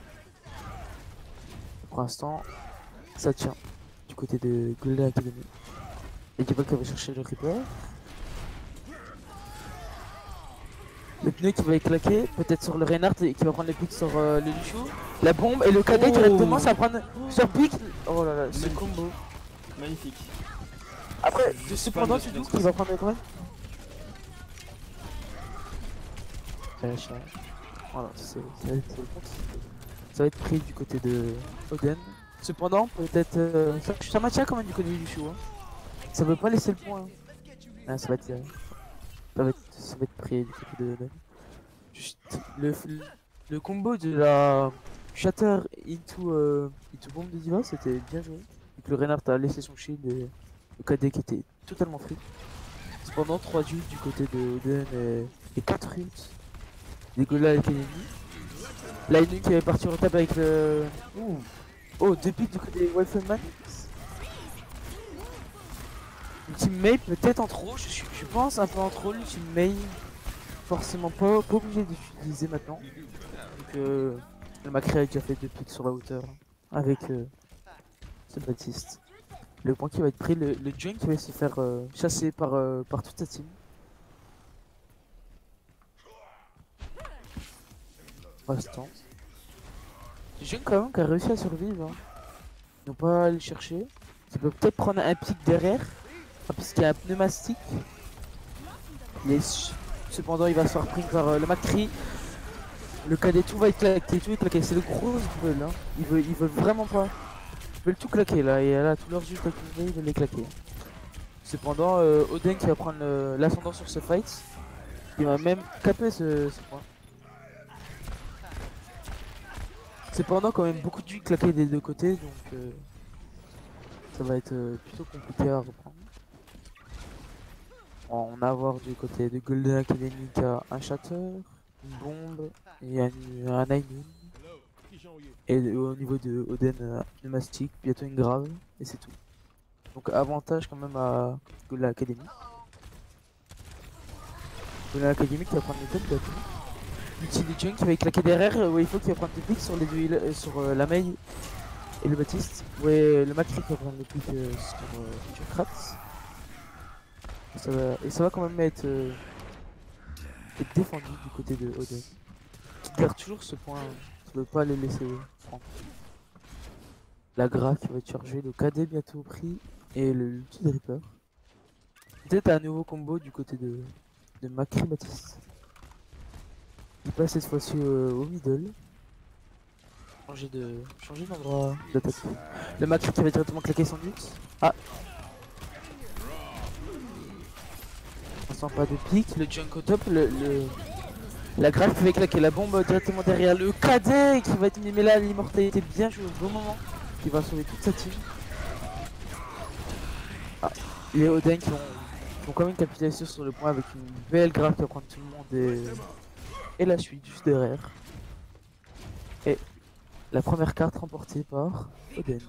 Pour l'instant, ça tient du côté de Golden Academy. Et qui va qui va chercher le Reaper. Le pneu qui va éclater, peut-être sur le Reinhardt et qui va prendre les pics sur euh, le Lucho. La bombe et le cadet Oh. directement ça va prendre sur pic. Oh là là, ce Magnifique. combo. Magnifique. Après, cependant, tu doutes qu'il va prendre quand même je sais. Voilà, c'est le compte. Ça va être pris du côté de Oden. Cependant, peut-être. euh, ça, maintient quand même du côté du chou. Hein. Ça veut pas laisser le point. hein. Ah, ça va être. euh, ça, va être ça va être pris du côté de Oden. Le, combo de la Shatter into, euh, into Bomb de Diva, c'était bien joué. Et que le Reinhardt a laissé son shield et le KD qui était totalement free. Cependant, 3 duels du côté de Oden et, et 4 ults des Gola Academy. Là, une qui avait parti en table avec le. Ouh. Oh, deux pics du côté des Wolfenman. Ultime May, peut-être en trop, je, suis- je pense un peu en trop l'Ultime May. Forcément pas, pas obligé d'utiliser maintenant. Donc, euh, le Macri a déjà fait deux pics sur la hauteur avec euh, ce Baptiste. Le point qui va être pris, le, le qui va se faire euh, chasser par, euh, par toute sa team. Pour l'instant. Quand même qui a réussi à survivre. Hein. Ils n'ont pas à le chercher. Il peut peut-être prendre un pic derrière. Ah, puisqu'il y a un pneumatique. Mais cependant il va se faire pris par euh, le Macri. Le cadet tout va être claqué, tout est claqué. C'est le gros veulent hein. Ils veulent, vraiment pas. Ils veulent tout claquer là, et là, leurs yeux claqués, ils veulent les claquer. Cependant, euh, Oden qui va prendre le- l'ascendant sur ce fight, il va même caper ce, ce point. Cependant, quand même beaucoup de vues claquées des deux côtés, donc euh, ça va être euh, plutôt compliqué à reprendre. On va avoir du côté de Golden Academy a un shatter, une bombe et un, un et au niveau de Oden, euh, pneumatique, bientôt une grave, et c'est tout. Donc avantage quand même à Golden Academy. Golden Academy qui va prendre le top bientôt. L'ulti de Junk qui va claquer derrière, euh, ouais, il faut qu'il va prendre le pic sur les heal- euh, sur euh, la Mei et le Baptiste. Ouais, le Macri va prendre le pic euh, sur euh, Junkrat. Et ça va, quand même être, euh, défendu du côté de Oden. Qui garde toujours ce point, qui veut pas les laisser prendre. La Gra qui va être chargée, le KD bientôt pris et le ulti de Reaper. Peut-être un nouveau combo du côté de, de Macri Baptiste. Là cette fois-ci euh, au middle. Changer de. changer d'endroit d'attaque. Le match qui avait directement claqué son but. Ah On sent pas de pique, le junk au top, le, le... La grave qui va claquer la bombe directement derrière le cadet qui va être mimé là, l'immortalité bien joué au bon moment, qui va sauver toute sa team. Ah, les Oden qui ont, qui ont quand même capitalisé sur le point avec une belle grave qui va prendre tout le monde et, et la suite juste derrière. Et la première carte remportée par Oden.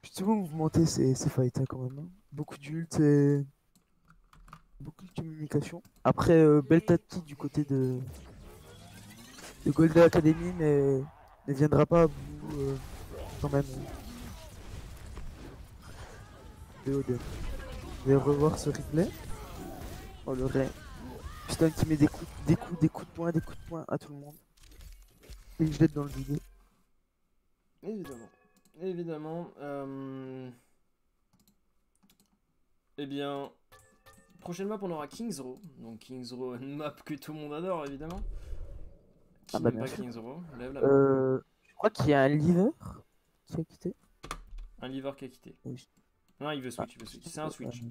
Plutôt mouvementé ces, ces fights hein, quand même. hein. Beaucoup d'ult et beaucoup de communication. Après, euh, belle tactique du côté de, de Golden Academy, mais ne viendra pas à bout euh, quand même. De Oden. Je vais revoir ce replay. Oh le Ray. Piston qui met des coups, des coups, des coups de poing, des coups de poing à tout le monde. Et je l'aide dans le vide. Évidemment. Évidemment. euh, Eh bien, prochaine map on aura Kings Row. Donc Kings Row, <laughs> une map que tout le monde adore évidemment. Qui Ah bah, bien pas. Kings Row Lève la main. Euh, je crois qu'il y a un liver qui a quitté. Un liver qui a quitté. Oui. Non, il veut switch, il veut switch. C'est un switch.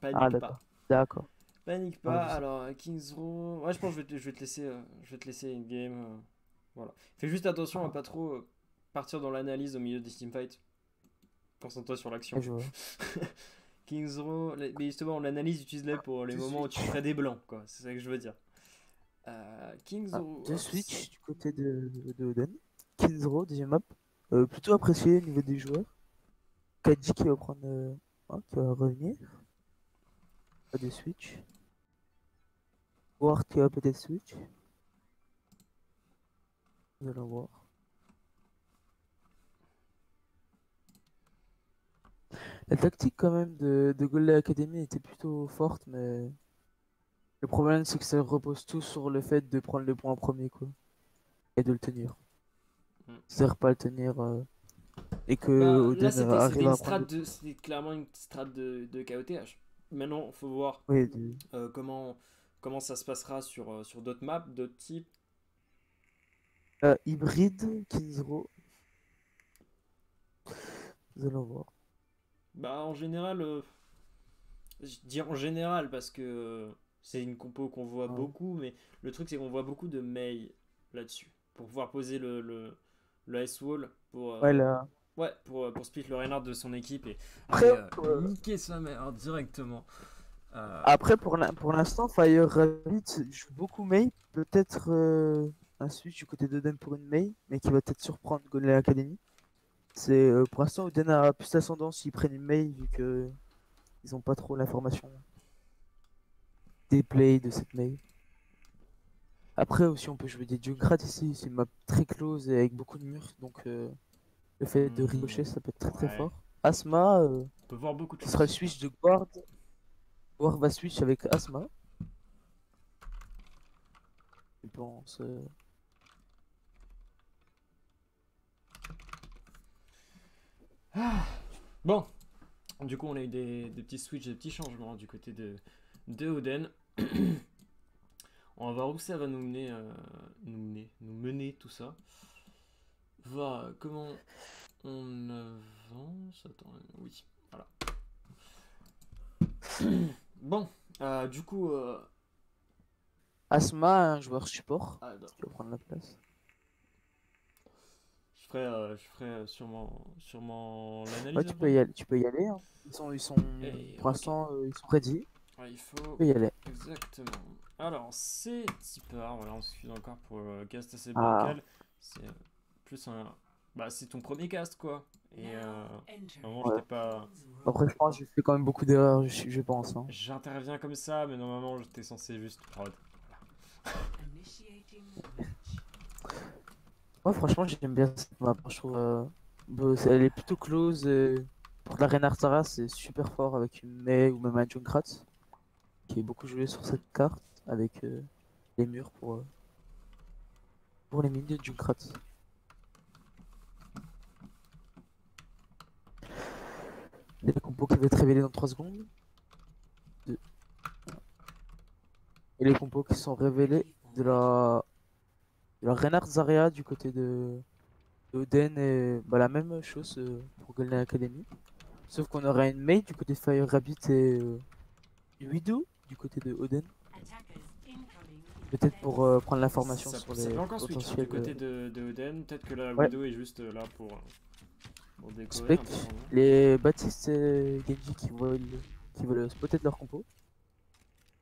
Panique Ah pas. d'accord. D'accord. Panique Ah, pas. Alors, euh, Kings Row. Ouais, je pense que je vais te, je vais te laisser, euh, je vais te laisser une game. euh, Voilà. Fais juste attention à pas trop euh, partir dans l'analyse au milieu des teamfights. Concentre-toi sur l'action. <laughs> Kings Row, les- mais justement, l'analyse utilise-les pour les moments où tu ferais des blancs, quoi. C'est ça que je veux dire. Kings Ah, Row. hop, switch du côté de, de Oden. Kings Row, deuxième map. Plutôt apprécié au niveau des joueurs. Kaji qui va prendre. hein, qui va revenir. Pas de switch. Ward qui va peut-être switch. Nous allons voir. La tactique quand même de, de Golden Academy était plutôt forte, mais le problème c'est que ça repose tout sur le fait de prendre le point en premier quoi. Et de le tenir. Mm. C'est-à-dire pas le tenir euh, et que Bah, là, c'était une strat de, c'était clairement une strat de, de KOTH. Maintenant, faut voir Oui, de- euh, comment, comment ça se passera sur, euh, sur d'autres maps, d'autres types? euh, hybride, Kinsro. Nous allons voir. Bah, en général, euh, je dis en général parce que c'est une compo qu'on voit Ouais. beaucoup, mais le truc c'est qu'on voit beaucoup de Mei là-dessus pour pouvoir poser le, le, le Ice Wall pour, euh, Ouais, là. ouais, pour, euh, pour split le Reinhardt de son équipe et Après, euh, niquer sa mère directement. Euh, Après, pour l'in- pour l'instant, Fire Rabbit joue beaucoup Mei. Peut-être euh, un switch du côté d'Oden pour une Mei, mais qui va peut-être surprendre Golden Academy. C'est euh, pour l'instant, Oden a plus d'ascendance s'ils prennent une Mei, vu que ils ont pas trop l'information des plays de cette Mei. Après aussi, on peut jouer des Junkrat ici. C'est une map très close et avec beaucoup de murs, donc euh, le fait de Mhm. ricocher, ça peut être très très Ouais. fort. Asma. euh, on peut voir beaucoup de sera le switch de Guard. Guard va switch avec Asma. Je pense. euh, Bon, du coup, on a eu des, petits switches, des petits changements du côté de, de Oden. <coughs> on va voir où ça va nous mener, euh, nous mener, nous mener tout ça. Voir comment on avance. Oui, voilà. <coughs> bon, euh, du coup, euh, Asma, un joueur support ah, non, qui va prendre la place. je ferai, euh, je ferai sûrement, sûrement l'analyse. Ouais, tu après. peux y aller. Tu peux y aller. hein. Ils sont, ils sont, Et, pour l'instant, euh, ils sont ready. Ouais, il faut Tu y aller. Exactement. Alors, c'est tipeur, voilà, on s'excuse encore pour le cast assez Ah. C'est euh, plus un. Bah, c'est ton premier cast, quoi. Et euh, Ouais. j'étais pas. Après, je pense que j'ai fait quand même beaucoup d'erreurs, je, je pense. hein. J'interviens comme ça, mais normalement, j'étais censé juste prod. Moi, franchement, j'aime bien cette map. Je trouve. euh, c'est- elle est plutôt close. pour la Reine Artara, c'est super fort avec une Mei ou même un Junkrat qui est beaucoup joué sur cette carte avec euh, les murs pour, euh, pour les mines de Junkrat. Les compos qui va être révélé dans 3 secondes. Deux. et les compos qui sont révélés de la, de la Reinhardt Zarya du côté de, de Oden et bah, la même chose euh, pour Golden Academy. Sauf qu'on aura une Mei du côté de Fire Rabbit et euh, Widow du côté de Oden. Peut-être pour euh, prendre l'information sur ça les peut encore switch hein, potentiels. du côté de, de Oden. Peut-être que la Ouais. Widow est juste là pour, pour décorer. Spec, les Baptiste et Genji qui veulent, qui veulent spotter de leur compo.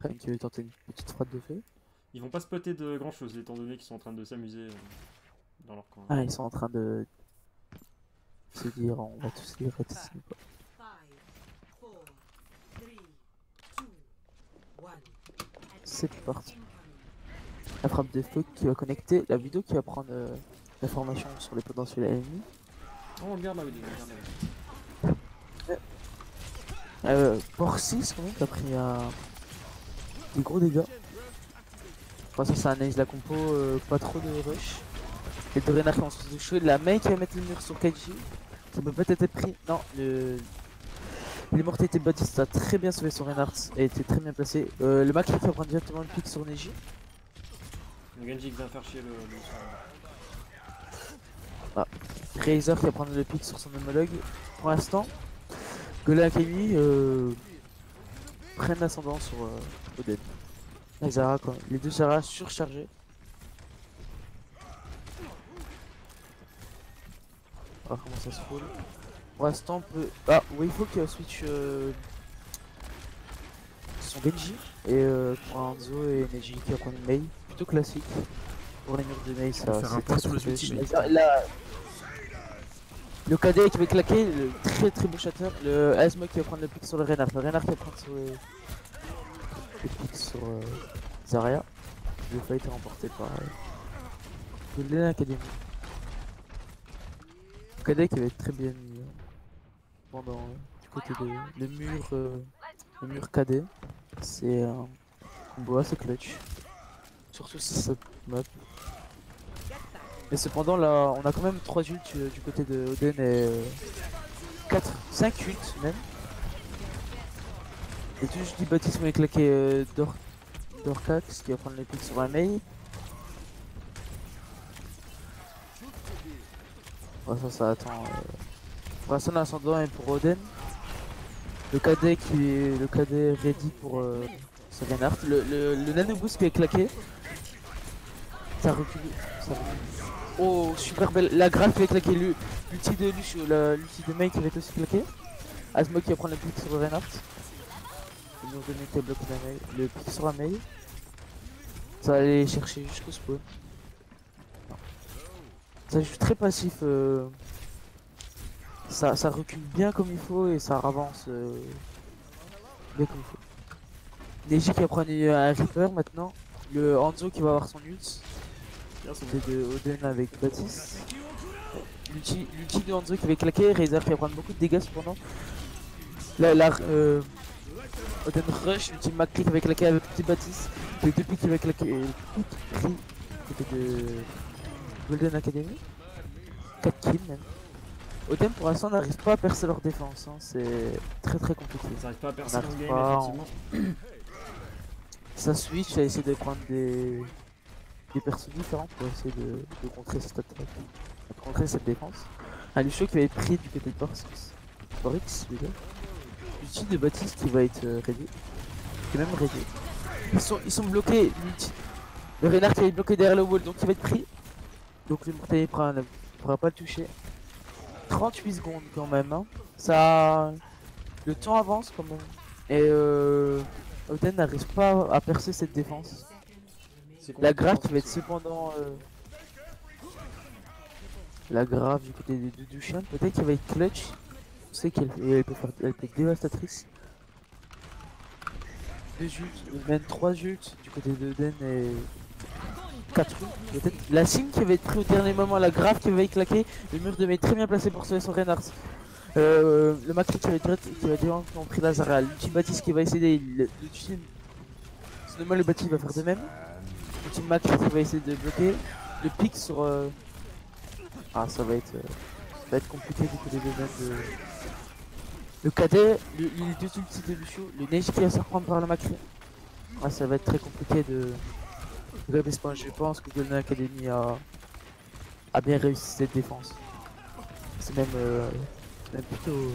Enfin, qui veulent tenter une petite frappe de feu. Ils vont pas spotter de grand chose étant donné qu'ils sont en train de s'amuser euh, dans leur coin. Ah, ils sont en train de se dire on va tous les rater. C'est parti. La frappe de feu qui va connecter la vidéo qui va prendre euh, l'information sur les potentiels ennemis. Oh, regarde la Widow, regarde la Widow. Euh, Porcis quand même qui a pris un... des gros dégâts. Enfin, ça, ça analyse la compo, euh, pas trop de rush. Et de Renard qui va se toucher. La main qui va mettre le mur sur Kaiji. Qui peut peut-être être pris. Non, le. L'immortalité Baptiste a très bien sauvé son Reinhardt et était très bien placé. Euh, le Mac qui va prendre directement le pic sur Neji. Le Genji qui vient faire chier le. le- Razer qui va prendre le pic sur son homologue. Pour l'instant, Golden Academy euh, prennent l'ascendant sur euh, Oden. Les Zara, quoi. Les deux Zara surchargés. On va voir comment ça se roule. Pour l'instant, on peut. Ah, oui, il faut qu'il switch euh, son Genji. Et euh, pour Hanzo et Neji qui va prendre une Mei. Plutôt classique. Pour les murs de Mei, ça. faire un c'est point sur le là, le cadet qui va claquer, le très très beau shatter. Le Asmo qui va prendre le pic sur le Renard. Le Renard qui va prendre sur le, le pic sur euh, Zarya. Le fight est remporté par euh, Golden Academy. Le cadet qui va être très bien mis euh, pendant euh, du côté de le mur, euh, le mur cadet. C'est un combo assez clutch. Surtout si ça map. Mais cependant là on a quand même 3 ults euh, du côté de Oden et 4, 5 ults même. Et tout juste du baptisme est claqué euh, Dor Dorcax qui va prendre les pics sur la Mei. Oh, ça ça attend. Euh... Pour l'instant l'ascendant est pour Oden. Le cadet qui est le cadet ready pour euh, ce le, le nano boost qui est claqué. Ça recule. Ça recule. Oh, super belle. La graphe qui va claquer. le- L'ulti de Lucio, la- l'ulti de Mei qui va être aussi claqué. Asmo qui va prendre le pic sur Reinhardt. Mei. Le pic sur la Mei. Ça va aller chercher jusqu'au spawn. Ça joue très passif. euh, Ça, ça recule bien comme il faut et ça avance euh, bien comme il faut. Neji qui va prendre un Reaper maintenant. Le Hanzo qui va avoir son ult. C'est de Oden avec Baptiste. L'ulti de Hanzo qui va claquer, Razer qui va prendre beaucoup de dégâts cependant. Là, là euh, Oden rush, l'ulti McCree qui va claquer avec petit Baptiste. Les deux pics qui va claquer et tout pris côté de Golden Academy. 4 kills même. Oden pour l'instant n'arrive pas à percer leur défense, hein. c'est très très compliqué. Ils arrivent pas à percer On dans le arrive game, pas, on- effectivement. <clears throat> Ça switch à essayer de prendre des, des persos différents pour essayer de, contrer cette attaque, de contrer cette défense. Un Lucio qui va être pris du côté de Borix, Borix. L'ulti de Baptiste qui va être euh, ready, qui est même ready. Ils sont, bloqués. Le Renard qui être bloqué derrière le wall, donc il va être pris. Donc le mortel ne pourra pas le toucher. 38 secondes quand même, hein. Ça... Le temps avance quand même. Et euh... Oden n'arrive pas à percer cette défense. La grave qui va être cependant. euh, La grave du côté de Dushan, peut-être qu'elle va être clutch. On sait qu'elle elle peut, faire... elle peut être dévastatrice. Deux ults, même trois ults du côté de Oden et. 4 ults peut-être. La signe qui va être pris au dernier moment, la grave qui va y claquer. Le mur de mai très bien placé pour sauver son Reinhardt. Euh, le Macri qui va être qui va directement pris Lazara. L'ultime Baptiste qui va essayer l'ultime. Sinon, le Baptiste va faire de même. L'ultime Macri qui va essayer de bloquer. Le pic sur. euh, Ah, ça va être. euh, Ça va être compliqué du côté de même de. Le cadet, le- les deux ultis de Lucio, le Neige qui va se reprendre par le Macri. ah, ça va être très compliqué de gagner ce. Je pense que Golden Academy a, a bien réussi cette défense. C'est même, euh, même plutôt,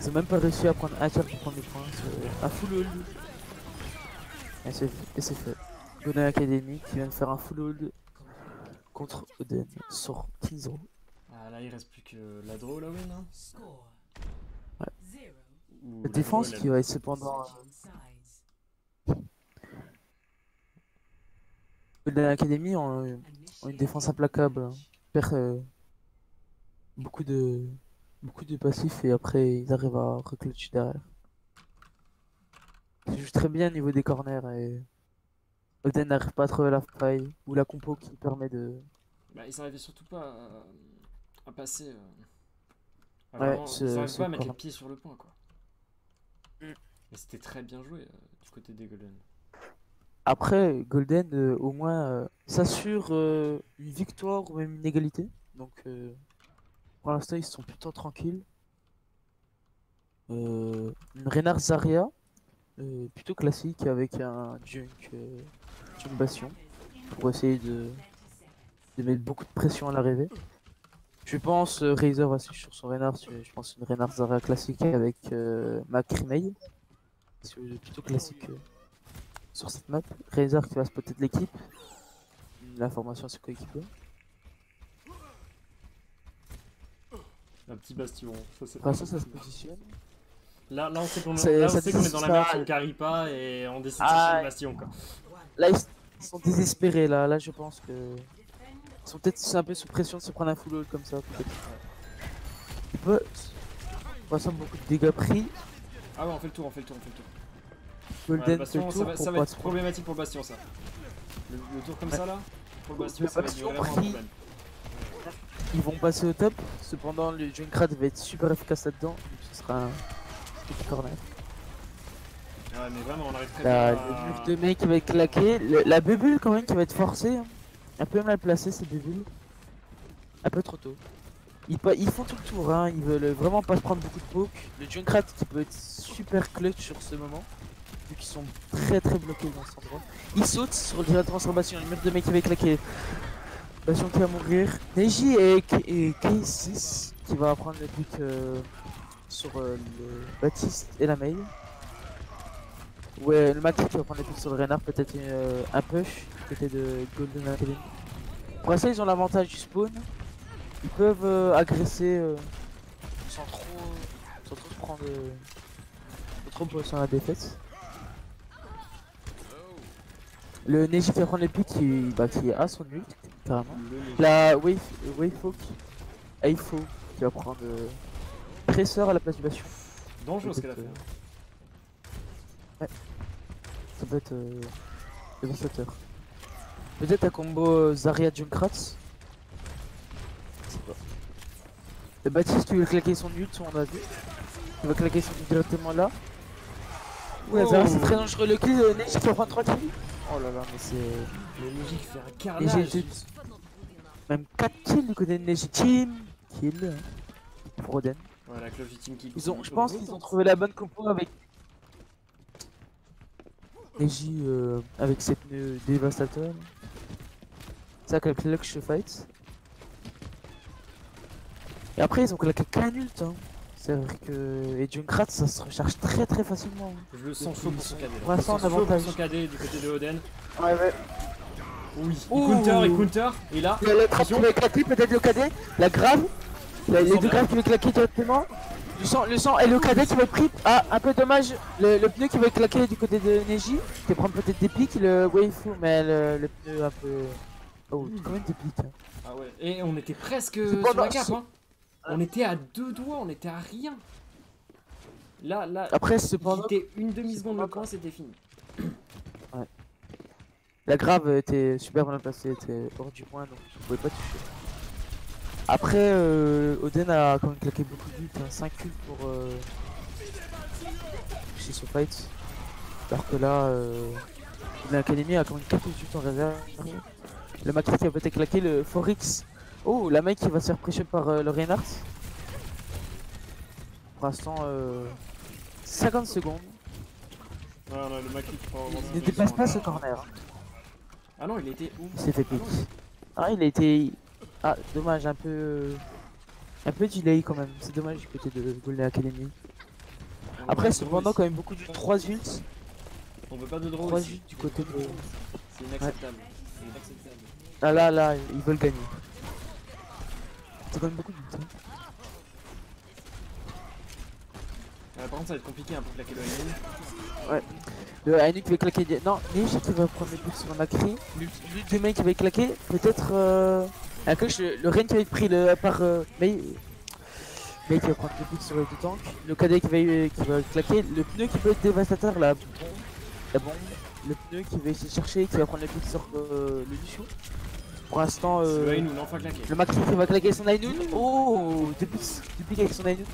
Ils ont même pas réussi à prendre un tiers pour prendre des points. C'est un full. Et c'est fait. Golden Academy qui vient de faire un full hold contre Oden sur 15 euros. Ah, là, il reste plus que la draw, la win. Hein. Ouais. La défense qui va être cependant. Golden Academy ont, ont une défense implacable. hein. Perd euh, beaucoup de beaucoup de passifs et après ils arrivent à reclutcher derrière. Ils jouent très bien au niveau des corners et Oden n'arrive pas à trouver la faille ou la compo qui permet de. Bah, ils n'arrivaient surtout pas à, à passer. euh, à Ouais, vraiment- c'est- ils n'arrivaient pas à mettre les pieds sur le point, quoi. Mm. Mais c'était très bien joué euh, du côté des Golden. Après Golden euh, au moins euh, s'assure euh, une victoire ou même une égalité. Donc euh, pour l'instant ils sont plutôt tranquilles. Euh, une Reynard Zarya euh, plutôt classique avec un Junk, euh, Junk Bastion pour essayer de, de mettre beaucoup de pression à l'arrivée. Je pense euh, Razer va suivre sur son Reynard, je pense une Reynard Zarya classique avec euh, Macrimei. C'est plutôt classique sur cette map. Razer qui va spotter de l'équipe. L'information sur coéquipier. Un petit bastion. Ça, c'est ça, ça se positionne. Là, là, on sait qu'on qu'on est dans la merde on carry pas et on décide de Ah, chercher le ouais. bastion, quoi. Là, ils sont désespérés. Là, là je pense que. Ils sont peut-être un peu sous pression de se prendre un full hold comme ça. peut-être. Peut. On ressent beaucoup de dégâts pris. Ah ouais, on fait le tour, on fait le tour, on fait le tour. Golden le bastion, ça va, ça va être problématique pour le bastion, ça. Le, le tour comme Ouais. ça, là, pour le bastion, ça va être vraiment problème. Ils vont passer au top. Cependant, le Junkrat va être super efficace là-dedans. Donc ce sera un petit corner. Ouais, mais vraiment, on arrive très Là, bien le de main qui va être claqué. Le- la bubule quand même qui va être forcée. hein. Un peu mal placée cette bubule. Un peu trop tôt. Ils, ils font tout le tour, hein. ils veulent vraiment pas se prendre beaucoup de poke. Le Junkrat qui peut être super clutch sur ce moment. Vu qu'ils sont très très bloqués dans cet endroit. Il saute sur directement sur Bastion, le mur de main qui va claqué. Bastion qui va mourir. Neji et, et K6 qui va prendre le pick euh, sur euh, le Baptiste et la mail. Ouais, le Mac qui va prendre les pics sur le Renard, peut-être euh, un push côté de Golden Academy. Pour l'instant, ils ont l'avantage du spawn. Ils peuvent euh, agresser sans trop, sans trop se prendre trop pousser la défaite. Le Neji va prendre les pics qui, bah, qui à son ult, carrément. La Wave, Wayfolk, Aifo qui va prendre euh, Presseur à la place du Bastion. Dangereux ce qu'elle a fait. Ouais. Ça peut être euh, dévastateur. Peut-être un combo euh, Zarya Junkrat. Je sais pas. Le Baptiste qui veut claquer son ult, on a vu. Il va claquer son ult directement là. Ouais, Oh. Zarya c'est très dangereux. Le kill de Neji va prendre 3 kills. Oh là là, mais c'est. Le Neji qui fait un Neji carnage. était- Même 4 kills du côté de Neji. Team kill pour Oden. Ouais, la cloche du team kill. Ils ont, je pense qu'ils ont trouvé la bonne compo avec Neji euh, avec ses pneus dévastateurs. Ça avec clutch fight. Et après ils ont claqué qu'un ult. Hein. C'est vrai que et Junkrat ça se recharge très très facilement. hein. Je le sens chaud pour son. Pour l'instant, Je le sens chaud pour avantage. son cadet du côté de Oden. Ouais ouais. Oui, il counter, il counter. Et là, Il a peut-être le cadet, la grave. Les deux graves qui va claquer directement. Le sang, le sang et le cadet qui va être pris. Ah, un peu dommage. Le, le pneu qui va claquer du côté de Neji. Qui va prendre peut-être des pics. Le waifu, mais le, le pneu un peu. Oh, quand même des pics. hein. ah ouais. Et on était presque sur la cape. c'est- Hein. On était à deux doigts, on était à rien. Là, là, Après, cependant, quittait une demi-seconde le coin, c'était fini. la grave était super bien placée. était hors du point, donc je pouvais pas toucher. Après, euh, Oden a quand même claqué beaucoup de buts. Hein, 5 kills pour. Euh, chez ce fight. Alors que là, euh, l'Académie a quand même 4 buts en réserve. Le Macri qui a peut-être claqué le Forix. Oh, la mec qui va se faire pressure par euh, le Reinhardt. Pour l'instant, euh, 50 secondes. Ouais, on a le Macri qui prend Il ne dépasse pas ce corner. Ah non, il était où? Il s'est fait pique. Ah, il a été. Ah, dommage, un peu. Un peu delay quand même. C'est dommage du côté de Golden Academy. Après, cependant, quand même beaucoup de 3 ults. On veut pas de draw 3 ici. ults du côté de. C'est inacceptable. C'est inacceptable. Ah là, là, ils veulent gagner. C'est quand même beaucoup d'ults. hein. Euh, par contre, ça va être compliqué hein, pour claquer le Aïe. Le Ainu qui va claquer. Non, Neige qui va prendre le but sur Macri. De main qui va claquer. Peut-être. Euh... Un coach, le, le Rain qui va être pris le, par. Euh... Mei. Mei qui va prendre le but sur le tank. Le cadet qui va, qui va claquer. Le pneu qui peut être dévastateur. La bombe. La bombe. Le pneu qui va essayer de chercher. Qui va prendre le but sur euh, le Lucio. Pour l'instant. Euh... le Macri qui va claquer son Ainu. Oh pics avec son Ainu.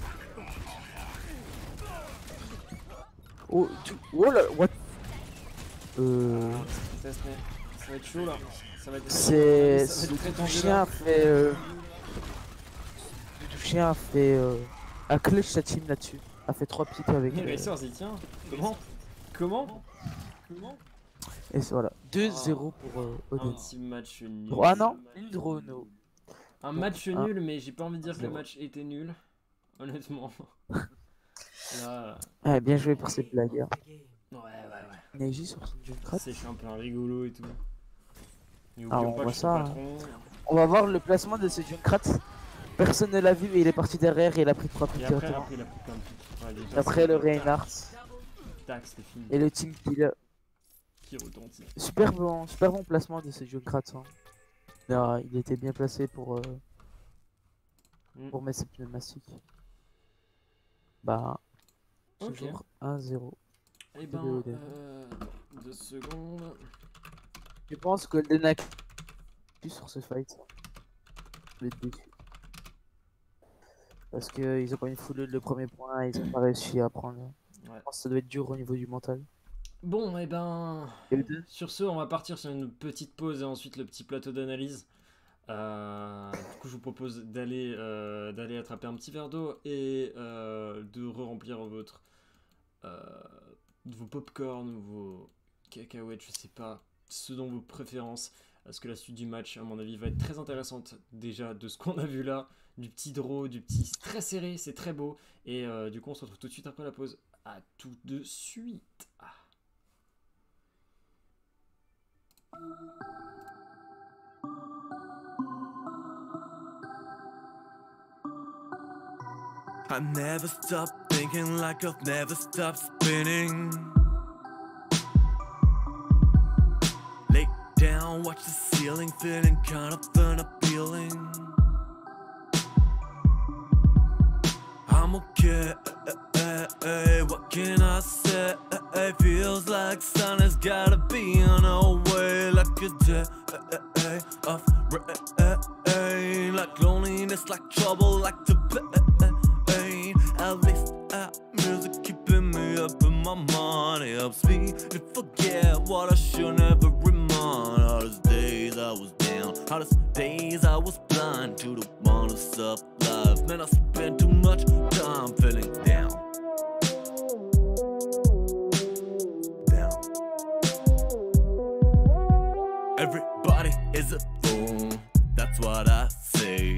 Oh, tu... oh là, what? Euh... Ça va être chaud là. C'est... tout tendu, chien fait... Euh... Le tout chien a fait... Euh... A clutch sa team là-dessus. A fait 3 pics avec... Les euh, tiennent. Comment? Comment? Comment? Et voilà. 2-0 pour euh, Un petit match nul. Ah non Une draw, no. Un match Un. nul, mais j'ai pas envie de dire que le match était nul. Honnêtement. <laughs> Là, Ouais, bien joué pour cette blague. hein. ouais, ouais, ouais. Neji sur son. C'est je suis un peu un rigolo et tout. Et Ah, on voit ça, hein. On va voir le placement de ce Junkrat. Personne ne l'a vu, mais il est parti derrière et il a pris 3 Et pics après, après, il a pris plein de pics. Ouais, les Après le Reinhardt Tac, c'était fini. et le team kill. Qui retentit. Super bon, super bon placement de ce Junkrat. Hein. Là, il était bien placé pour, euh, Mm. pour mettre ses pneumatiques. Bah, toujours 1-0. Eh ben, de Oden. euh, deux secondes. Je pense que Golden a plus sur ce fight. Je vais être déçu. Parce qu'ils ont quand même foulé le premier point et ils ont pas réussi à prendre. Ouais. Je pense que ça doit être dur au niveau du mental. Bon, eh ben, Et le deux sur ce, on va partir sur une petite pause et ensuite le petit plateau d'analyse. Euh, du coup, je vous propose d'aller euh, d'aller attraper un petit verre d'eau et euh, de re-remplir votre vos popcorn ou vos cacahuètes, je sais pas, ce dont vos préférences. Parce que la suite du match, à mon avis, va être très intéressante déjà de ce qu'on a vu là, du petit draw, du petit très serré, c'est très beau. Et euh, du coup, on se retrouve tout de suite après la pause. À tout de suite. Never stop thinking like never spinning. Down, watch the ceiling, feeling kind of unappealing. I'm okay, eh, eh, eh, what can I say? Feels like sun has gotta be on our way, like a day of rain, like loneliness, like trouble, like the pain. At least our music keeping me up in my mind. Helps me to forget what I should never. Hardest days I was down, hardest days I was blind to the wonders of life. Man, I spent too much time feeling down. Down. Everybody is a fool, that's what I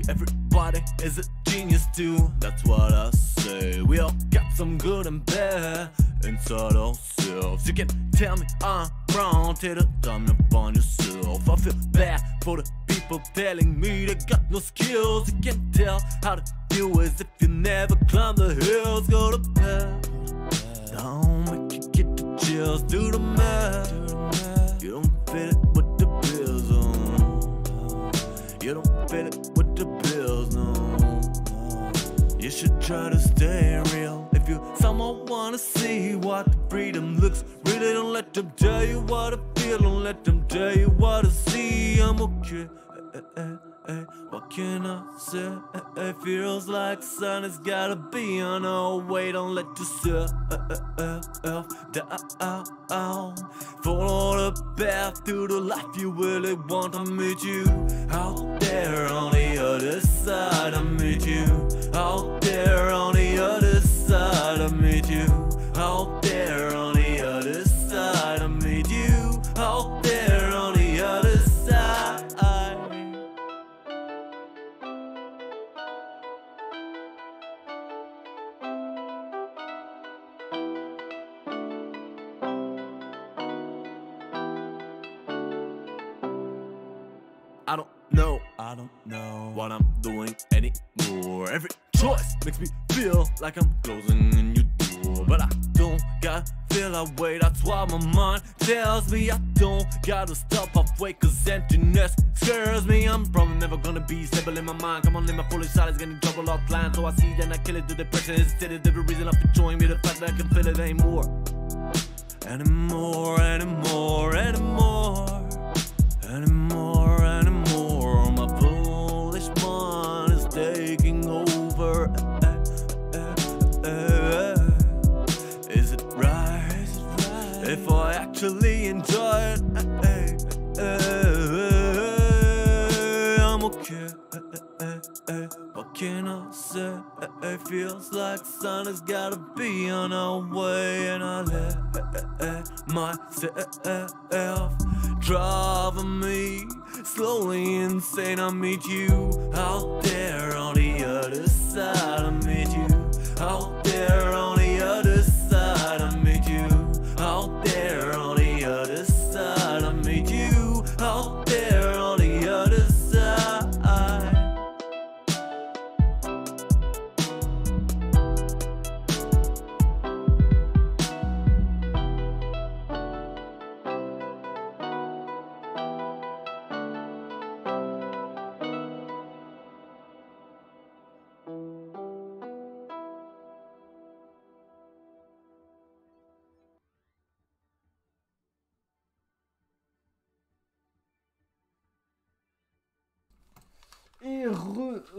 Everybody is a genius too, that's what I say. We all got some good and bad inside ourselves. You can tell me I'm wrong, take the time to yourself. I feel bad for the people telling me they got no skills. You can tell how to do is if you never climb the hills. Go to bed, don't make you get the chills. Do the math, you don't feel it with the bills on. You don't feel it You should try to stay real. If you someone wanna see what freedom looks, really don't let them tell you what I feel. Don't let them tell you what I see. I'm okay. Eh, eh, eh, Can I say? Eh, Feels like sun has gotta be on our way. Don't let yourself down. Follow the path to the life you really want. I meet you out there on the other side. I meet you out there on the other side. I meet Every choice makes me feel like I'm closing a new door, but I don't gotta feel that way. That's why my mind tells me I don't gotta stop halfway, cause emptiness scares me. I'm probably never gonna be stable in my mind. Come on, let my foolish silence, getting in trouble offline. So I see then I kill it. The depression is still the reason I'm enjoying me. The fact that I can feel it anymore. Anymore, anymore, anymore. Anymore, actually enjoy it? Eh, eh, eh. I'm okay. What can I say? Eh. Feels like sun has gotta be on our way, and I let myself drive me slowly insane. I meet you out there on the other side. I meet you out there on the other side. I meet you out there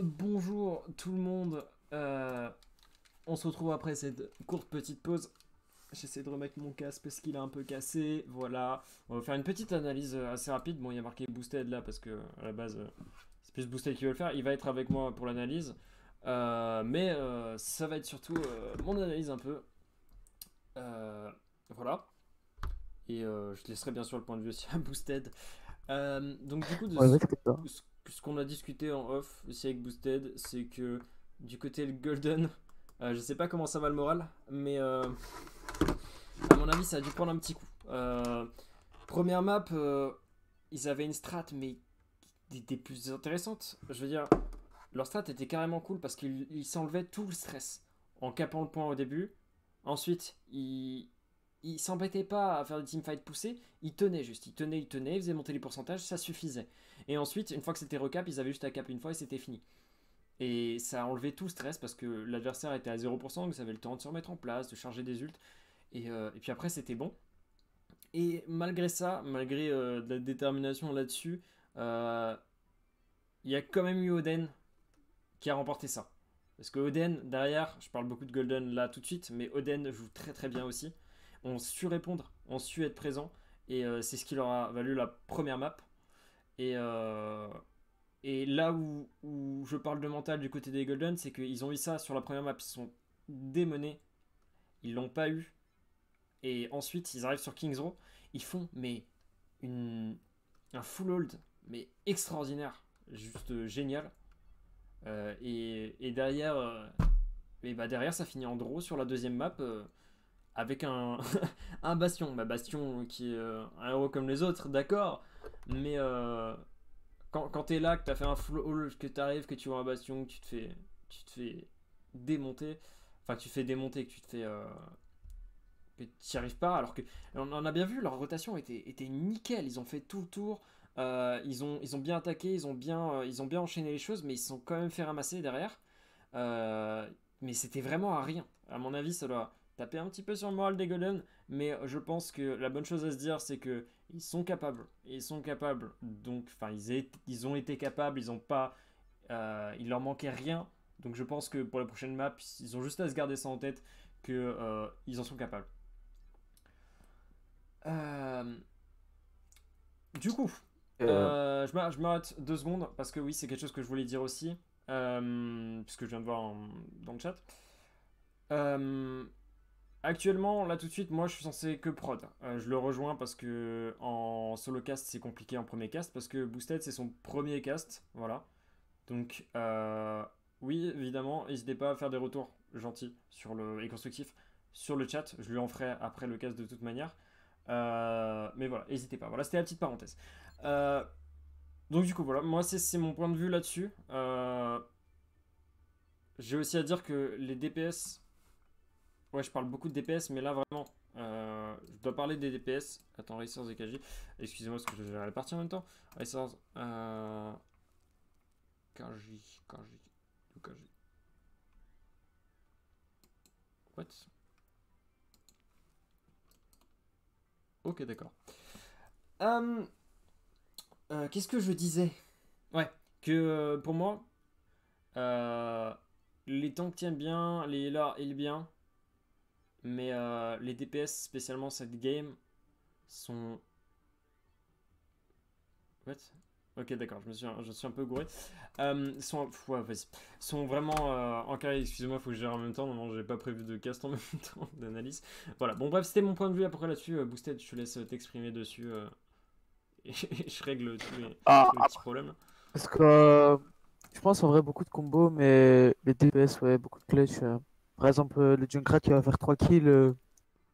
Bonjour tout le monde. Euh, on se retrouve après cette courte petite pause. J'essaie de remettre mon casque parce qu'il est un peu cassé. Voilà. On va faire une petite analyse euh, assez rapide. Bon, il y a marqué Boosted là parce que à la base, euh, c'est plus Boosted qui veut le faire. Il va être avec moi pour l'analyse. Euh, mais euh, ça va être surtout mon analyse un peu. Voilà. Et je laisserai bien sûr le point de vue aussi à Boosted. Donc du coup, de Ouais, ce-. Ce qu'on a discuté en off aussi avec Boosted, c'est que du côté le Golden, euh, je sais pas comment ça va le moral, mais euh, à mon avis ça a dû prendre un petit coup. Euh, première map, euh, ils avaient une strat mais des, des plus intéressantes. Je veux dire, leur strat était carrément cool parce qu'ils ils s'enlevaient tout le stress en capant le point au début. Ensuite, ils ils s'embêtaient pas à faire des teamfights poussés, ils tenaient juste, ils tenaient, ils tenaient, ils faisaient monter les pourcentages, ça suffisait. Et ensuite, une fois que c'était recap, ils avaient juste à cap une fois et c'était fini. Et ça a enlevé tout stress parce que l'adversaire était à 0%, donc ça avait le temps de se remettre en place, de charger des ults. Et, euh, et puis après, c'était bon. Et malgré ça, malgré euh, la détermination là-dessus, euh, il y a quand même eu Oden qui a remporté ça. Parce que Oden, derrière, je parle beaucoup de Golden là tout de suite, mais Oden joue très très bien aussi. On su répondre, on su être présent, et euh, c'est ce qui leur a valu la première map. Et, euh, là où, je parle de mental du côté des Golden, c'est qu'ils ont eu ça sur la première map, ils sont démenés, ils l'ont pas eu. Et ensuite, ils arrivent sur Kings Row, ils font mais un full hold, mais extraordinaire, juste génial. Euh, et, derrière, bah derrière, ça finit en draw sur la deuxième map avec un, <laughs> un Bastion. Bah, Bastion qui est euh, un héros comme les autres, d'accord, mais euh, quand, quand t'es là, que t'as fait un haul, que t'arrives, que tu vois un Bastion, que tu te fais, tu te fais démonter, enfin, tu fais démonter, que tu te fais. euh, que tu n'y arrives pas, alors que on en a bien vu, leur rotation était, était nickel. Ils ont fait tout le tour, euh, ils, ont, ils ont bien attaqué, ils ont bien, ils ont bien enchaîné les choses, mais ils se sont quand même fait ramasser derrière. Mais c'était vraiment à rien. À mon avis, ça doit taper un petit peu sur le moral des Golden, mais je pense que la bonne chose à se dire, c'est que ils sont capables. Ils sont capables. Donc, enfin, ils, ont été capables. Ils ont pas, euh, il leur manquait rien. Donc, je pense que pour la prochaine map, ils ont juste à se garder ça en tête que euh, ils en sont capables. Euh, Du coup, Euh, je m'arrête- deux secondes parce que oui, c'est quelque chose que je voulais dire aussi, puisque je viens de voir en- dans le chat. Actuellement, là tout de suite, moi je suis censé que prod. Euh, je le rejoins parce que en solo cast c'est compliqué en premier cast parce que Boosted c'est son premier cast, voilà. Donc euh, oui, évidemment, n'hésitez pas à faire des retours gentils sur le et constructifs sur le chat. Je lui en ferai après le cast de toute manière. Euh, mais voilà, n'hésitez pas. Voilà, c'était la petite parenthèse. Donc du coup voilà, moi c'est mon point de vue là-dessus. J'ai aussi à dire que les DPS... Ouais, je parle beaucoup de DPS, mais là vraiment, euh, je dois parler des DPS. Attends, Racers et KJ. Excusez-moi parce que je vais les parties en même temps. Racers... Euh... KJ... KJ... What? Ok, d'accord. Euh, euh, Qu'est-ce que je disais? Ouais, que euh, pour moi, les tanks tiennent bien, les healers heal bien, mais euh, les DPS, spécialement cette game, sont. What? Ok, d'accord, je me suis, je suis un peu gouré. Euh, sont, ouais, sont vraiment euh, en carré, excusez-moi, faut que je gère en même temps. Non, j'ai pas prévu de cast en même <laughs> temps d'analyse. Voilà, bon, bref, c'était mon point de vue après là-dessus. Euh, Boosted, je te laisse t'exprimer dessus. euh, <laughs> et je règle tous les, Ah, tous les petits problèmes. Parce que euh, je pense en vrai beaucoup de combos, mais les DPS, ouais, beaucoup de clutch. Par exemple, euh, le Junkrat qui va faire 3 kills euh,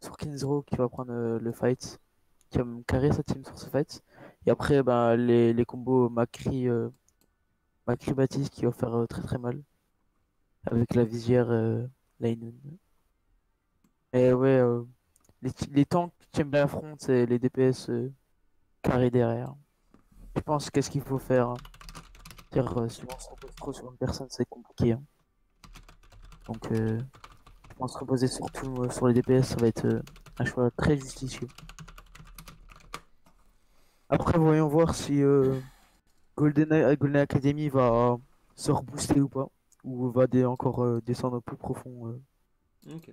sur Kinzro qui va prendre euh, le fight, qui va me carrer sa team sur ce fight. Et après, ben, les, les combos Macri, Macri Baptiste qui va faire très très mal. Avec la visière euh, Lainun. Et ouais, les, les tanks qui aiment bien front, c'est les DPS carrés derrière. Je pense qu'est-ce qu'il faut faire. hein? Dire, si on se repose trop sur une personne, c'est compliqué. hein. Donc, euh, je pense reposer surtout euh, sur les DPS, ça va être euh, un choix très justicieux. Après, voyons voir si euh, Golden, Academy va se rebooster ou pas, ou va encore descendre plus profond. Ok.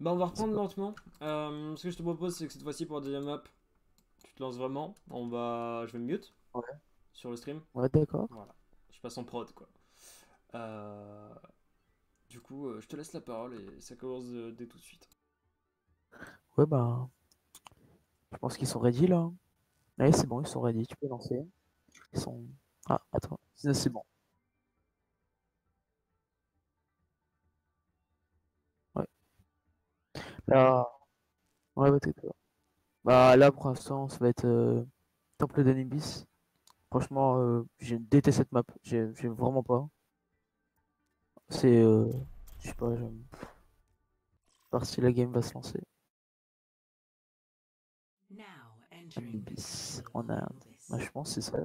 Bah, on va reprendre lentement. Ce que je te propose, c'est que cette fois-ci, pour la deuxième map, tu te lances vraiment. On va... Je vais me mute Ouais. sur le stream. Ouais, d'accord. Voilà. Je passe en prod, quoi. Euh, Du coup, euh, je te laisse la parole et ça commence euh, dès tout de suite. Ouais, bah, je pense qu'ils sont ready là. Ouais, c'est bon, ils sont ready, tu peux lancer. Ils sont. Ah, attends, c'est bon. Ouais. Là. Ouais, bah. Bah, là, pour l'instant, ça va être euh, Temple d'Anubis. Franchement, euh, je déteste cette map. J'ai j'aime vraiment pas. C'est. Euh, je sais pas, j'aime. Voir si la game va se lancer. Anubis Inde. Anubis. Bah, je pense c'est ça.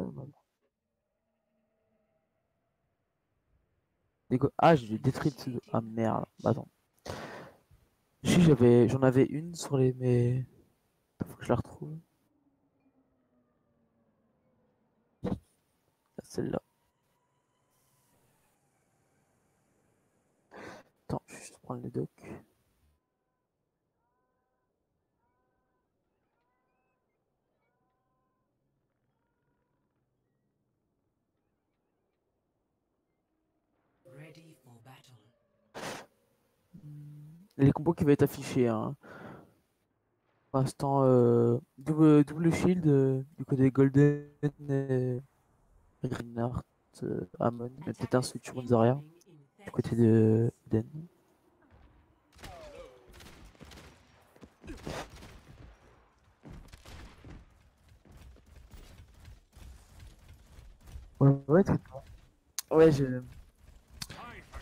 Ah, j'ai pseudo. Ah merde. Bah, attends. Si j'avais, j'en avais une sur les mais faut que je la retrouve. Là, Celle-là. Attends, je vais juste prendre les docs. Ready for battle. Les combos qui vont être affichés. Hein. Pour l'instant, euh, double, double shield euh, du côté Golden et Reinhardt, euh, Amon, mais peut-être un switch Zarya du côté de Den. Ouais, ouais. Ouais, je.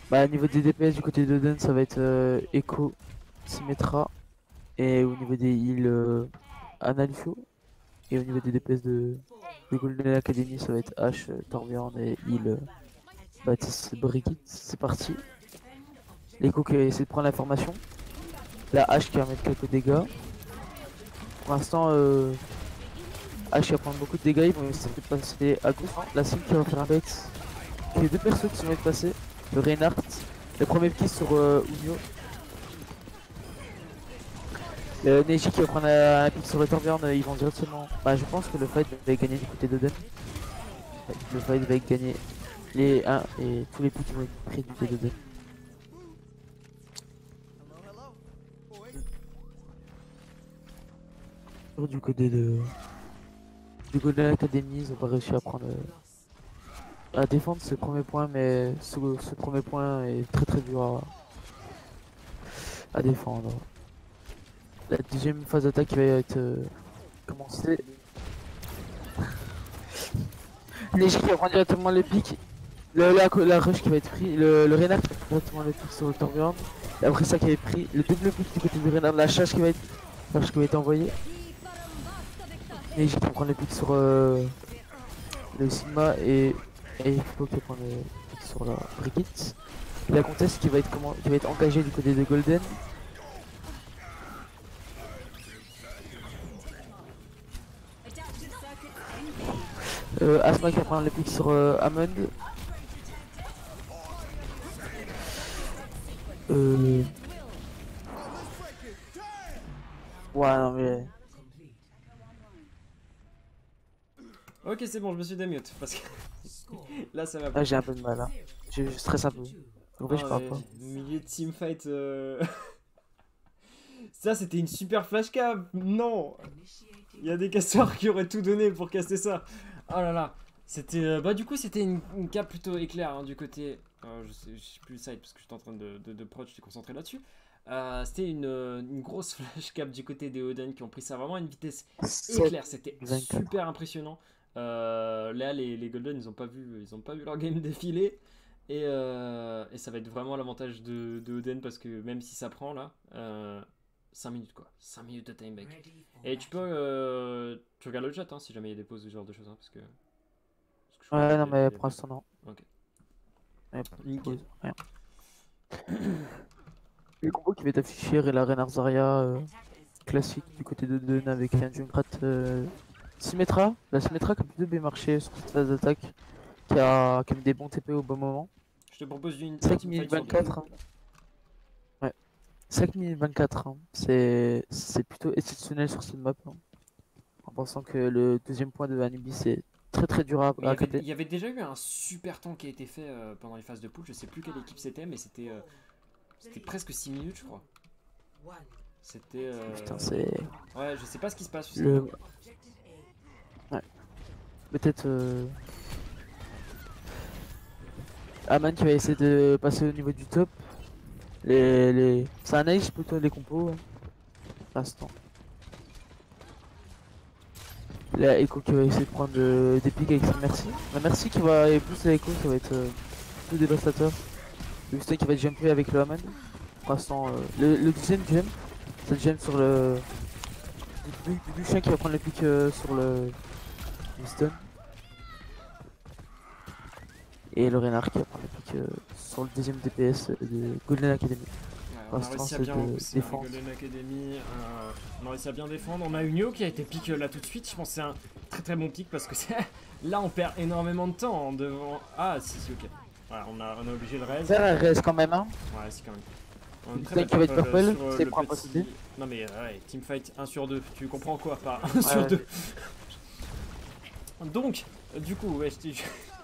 Bah, au niveau des DPS du côté de Den, ça va être euh, Echo, Symmetra. Et au niveau des heals, euh, Analfo. Et au niveau des DPS de, de Golden Academy, ça va être H, euh, Torbjorn et heal euh, Baptiste Brigitte. C'est parti. L'Echo qui va essayer de prendre l'information. La H qui va mettre quelques dégâts. Pour l'instant, euh, H qui va prendre beaucoup de dégâts. Ils vont essayer de passer à gauche. La Sim qui va faire un bait. Il y a deux persos qui sont de passer. Le Reinhardt. Le premier kill sur euh. Le Neji qui va prendre un, un pick sur le Torbjorn, euh, ils vont directement. Bah, je pense que le fight va gagné du côté d'Oden. Le fight va gagné. Les 1 et tous les picks vont être pris du côté d'Oden. Du côté de. Du Golden Academy, ils ont pas réussi à prendre. euh, à défendre ce premier point, mais ce, premier point est très très dur à, à défendre. La deuxième phase d'attaque va être euh, commencée. <laughs> Léger qui va prendre directement le pic. Le, la, la rush qui va être pris. Le, le Renard qui va prendre directement le pic sur le Torbjorn. Et après ça qui va être pris. Le double pic du côté du Renard. La charge qui va être, la charge qui va être envoyée. Léger qui va prendre le pic sur euh, le Sigma. Et, et il faut qu'il prenne le pic sur la Brigitte. Et la Comtesse qui va être, comment, qui va être engagée du côté de Golden. Euh, Asma qui va prendre le pic sur euh, Hammond. Euh... Ouais, non mais. Ok, c'est bon, je me suis démute parce que <laughs> là ça va Là j'ai un peu de mal. Hein. Je, je stresse un peu. En vrai, je Ah, parle pas. Milieu de teamfight. euh, <laughs> ça, c'était une super flash cam. Non, il y a des casteurs qui auraient tout donné pour caster ça. Oh là là. C'était. euh, Bah, du coup, c'était une, une cap plutôt éclair hein, du côté. Euh, je, sais, je sais plus le site parce que j'étais en train de, de, de prod, j'étais concentré là-dessus. Euh, c'était une, euh, une grosse <laughs> flash cap du côté des Oden qui ont pris ça vraiment à une vitesse éclair. C'était 24. super impressionnant. Euh, là, les, les Golden, ils ont pas vu, ils ont pas vu leur game <laughs> défiler. Et, euh, et ça va être vraiment l'avantage de, de Oden parce que même si ça prend là, euh, 5 minutes quoi, 5 minutes de time back. Et tu peux, euh, tu regardes le chat hein, si jamais il y a des pauses ou ce genre de choses. hein, parce que, parce que je Ouais, non, mais pour l'instant, non. Ouais, pause, <clears throat> rien. Le combo qui va être affiché est la Reine Zarya euh, classique du côté de Dun avec un Junkrat euh, Symmetra. La Symmetra qui a plutôt bien marché sur cette phase d'attaque, qui a, qui a mis des bons TP au bon moment. Je te propose une 5 une minutes fight sur deux. 24. hein. Ouais. 5 minutes 24. hein. C'est c'est plutôt exceptionnel sur cette map. hein. En pensant que le deuxième point de Anubis est très très dur à, Mais Il y, à avait, il y avait déjà eu un super temps qui a été fait euh, pendant les phases de pool. Je sais plus quelle équipe c'était, mais c'était euh, c'était presque 6 minutes, je crois. C'était. euh, Putain, c'est. Ouais, je sais pas ce qui se passe. Le... Ouais. Peut-être. Euh... Aman qui va essayer de passer au niveau du top. Les, les... Ça analyse plutôt les compos. hein, l'instant. Là, Echo qui va essayer de prendre des pics avec sa merci. La merci qui va booster Echo, ça va être euh, plus dévastateur. Le qui va jumper avec le Haman. Pour l'instant, euh, le, deuxième jump, c'est le jump sur le. Du, chien qui va prendre le pic euh, sur le Winston. Et le Renard qui va prendre le pic euh, sur le deuxième DPS de Golden Academy. On a réussi à bien repousser la Golden Academy. euh, on a réussi à bien défendre. On a Unio qui a été pick euh, là tout de suite. Je pense que c'est un très très bon pick parce que <laughs> là on perd énormément de temps en devant. Ah si si ok. Voilà, on a, on a obligé le raise. Vers elle reste quand même hein. Ouais, c'est quand même. On a une qui va être purple, euh, c'est le pour un petit- possible. Non mais euh, ouais, teamfight 1 sur 2. Tu comprends quoi par <laughs> 1 sur Ouais. 2 Donc, euh, du coup, ouais, je <laughs>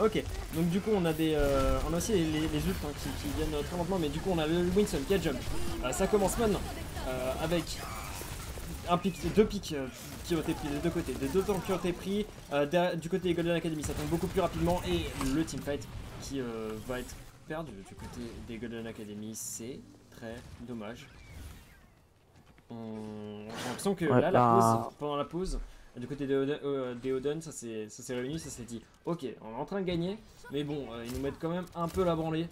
Ok, donc du coup on a des, euh, on a aussi les, les, hein, qui, qui viennent euh, très lentement, mais du coup on a le Winston qui a jump. Euh, ça commence maintenant euh, avec un pic, deux pics qui ont été pris des deux côtés, des deux temps qui ont été pris du côté Golden Academy, ça tombe beaucoup plus rapidement et le teamfight qui va être perdu du côté des Golden Academy, c'est très dommage. On... J'ai l'impression que Ouais, là, la bah- pause, pendant la pause, du côté des Oden, euh, des Oden, ça s'est réuni, ça s'est dit ok, on est en train de gagner, mais bon, euh, ils nous mettent quand même un peu la branlée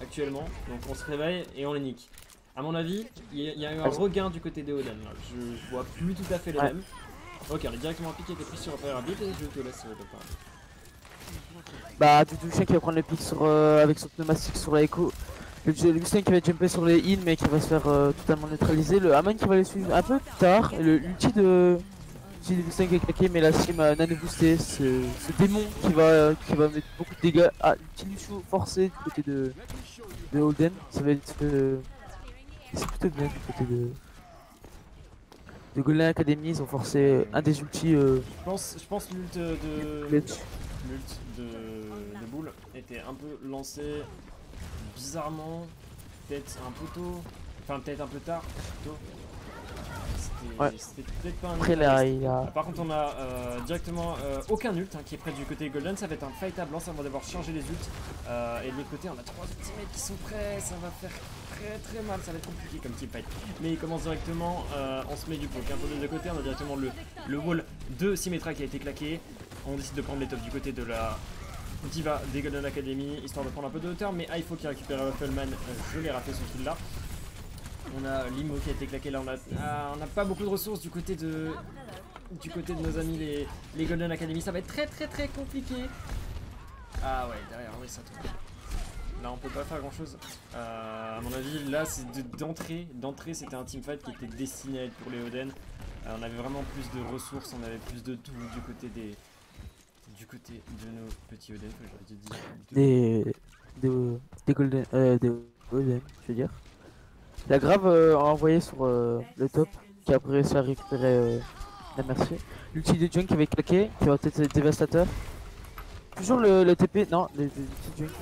actuellement, donc on se réveille et on les nique. À mon avis, il y, a- il y a eu un regain du côté des Oden. là. Je, je vois plus tout à fait les mêmes. Ok, on est directement piqué, qui est pris sur Fire Habit et je te laisse euh, le parler. Bah, du chien qui va prendre le pic sur, euh, avec son pneumatique sur la Echo. Le, Winston qui va jumper sur les in mais qui va se faire totalement neutraliser. Le Haman qui va les suivre un peu tard. Et le ulti de. Winston qui est claqué, mais la sim a nano boosté. Ce, ce démon qui va, qui va mettre beaucoup de dégâts. Ah, l'ulti Lucio forcé du côté de, de Holden. Ça va être. euh, C'est plutôt bien du côté de. De Golden Academy, ils ont forcé un des ultis euh, Je pense, je pense l'ult de. L'ult de, de boule était un peu lancé bizarrement, peut-être un peu tôt, enfin peut-être un peu tard plutôt. C'était Ouais. peut-être pas un Après ult là, il a. Par contre, on a euh, directement euh, aucun ult hein, qui est prêt du côté Golden. Ça va être un fight à blanc, ça va devoir changer les ults. Euh, et de l'autre côté, on a trois ultimates qui sont prêts. Ça va faire très très mal, ça va être compliqué comme team fight. Mais il commence directement, on se met du poke. Un peu des deux côtés, on a directement le, le wall de Symmetra qui a été claqué. On décide de prendre les tops du côté de la Diva des Golden Academy, histoire de prendre un peu de hauteur, mais ah, il faut qu'il récupère Ruffleman, je l'ai raté ce kill là. On a Limo qui a été claqué là, on a, ah, on n'a pas beaucoup de ressources du côté de du côté de nos amis les, Golden Academy, ça va être très très très compliqué. Ah ouais, derrière, oui ça tombe. Là on peut pas faire grand chose. à mon avis, là c'est de- d'entrée, d'entrée c'était un teamfight qui était destiné à être pour les Oden. Euh, on avait vraiment plus de ressources, on avait plus de tout du côté des du côté de nos petits Oden, j'aurais dû Des, des, golden, euh, des golden, je veux dire. La grave euh, envoyé sur euh, le top, qui a réussi à récupérer euh, la merci. L'ulti de Junk qui avait claqué, qui va peut-être être dévastateur. Toujours le, TP, non, l'ulti de Junk.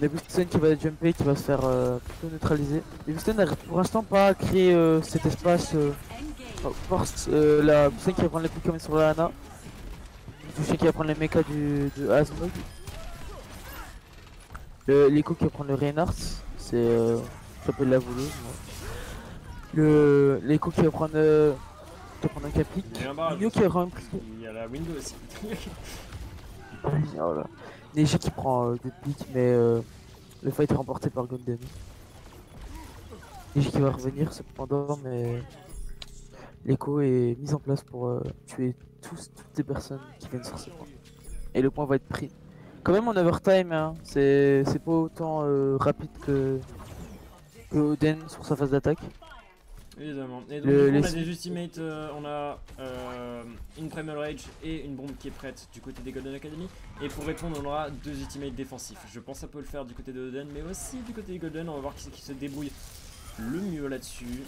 Le Booston qui va jumper, qui va se faire euh, plutôt neutraliser. Le Booston n'arrive pour l'instant pas à créer cet espace. Force, la Booston qui va prendre les coups comme sur la Hana. Touché qui va prendre les mechas du, de Asmog. Le L'écho qui va prendre le Reinhardt, c'est. Euh, s'appelle la voleuse. Le L'écho qui va prendre. Euh, qui va prendre un capic. Il y a un barrage qui va prendre un Il y a la window aussi. <laughs> Voilà. Neji qui prend euh, deux pics, mais euh, le fight est remporté par Golden. Neji qui va revenir cependant, mais l'écho est mis en place pour euh, tuer tous, toutes les personnes qui viennent sur ce point. Et le point va être pris. Quand même en overtime, hein, c'est pas autant euh, rapide que Oden sur sa phase d'attaque. Évidemment. Et donc, Le- coup, on a des ultimates, euh, on a euh, une Primal Rage et une bombe qui est prête du côté des Golden Academy. Et pour répondre, on aura deux ultimates défensifs. Je pense que ça peut le faire du côté de Oden, mais aussi du côté des Golden. On va voir qui se débrouille le mieux là-dessus.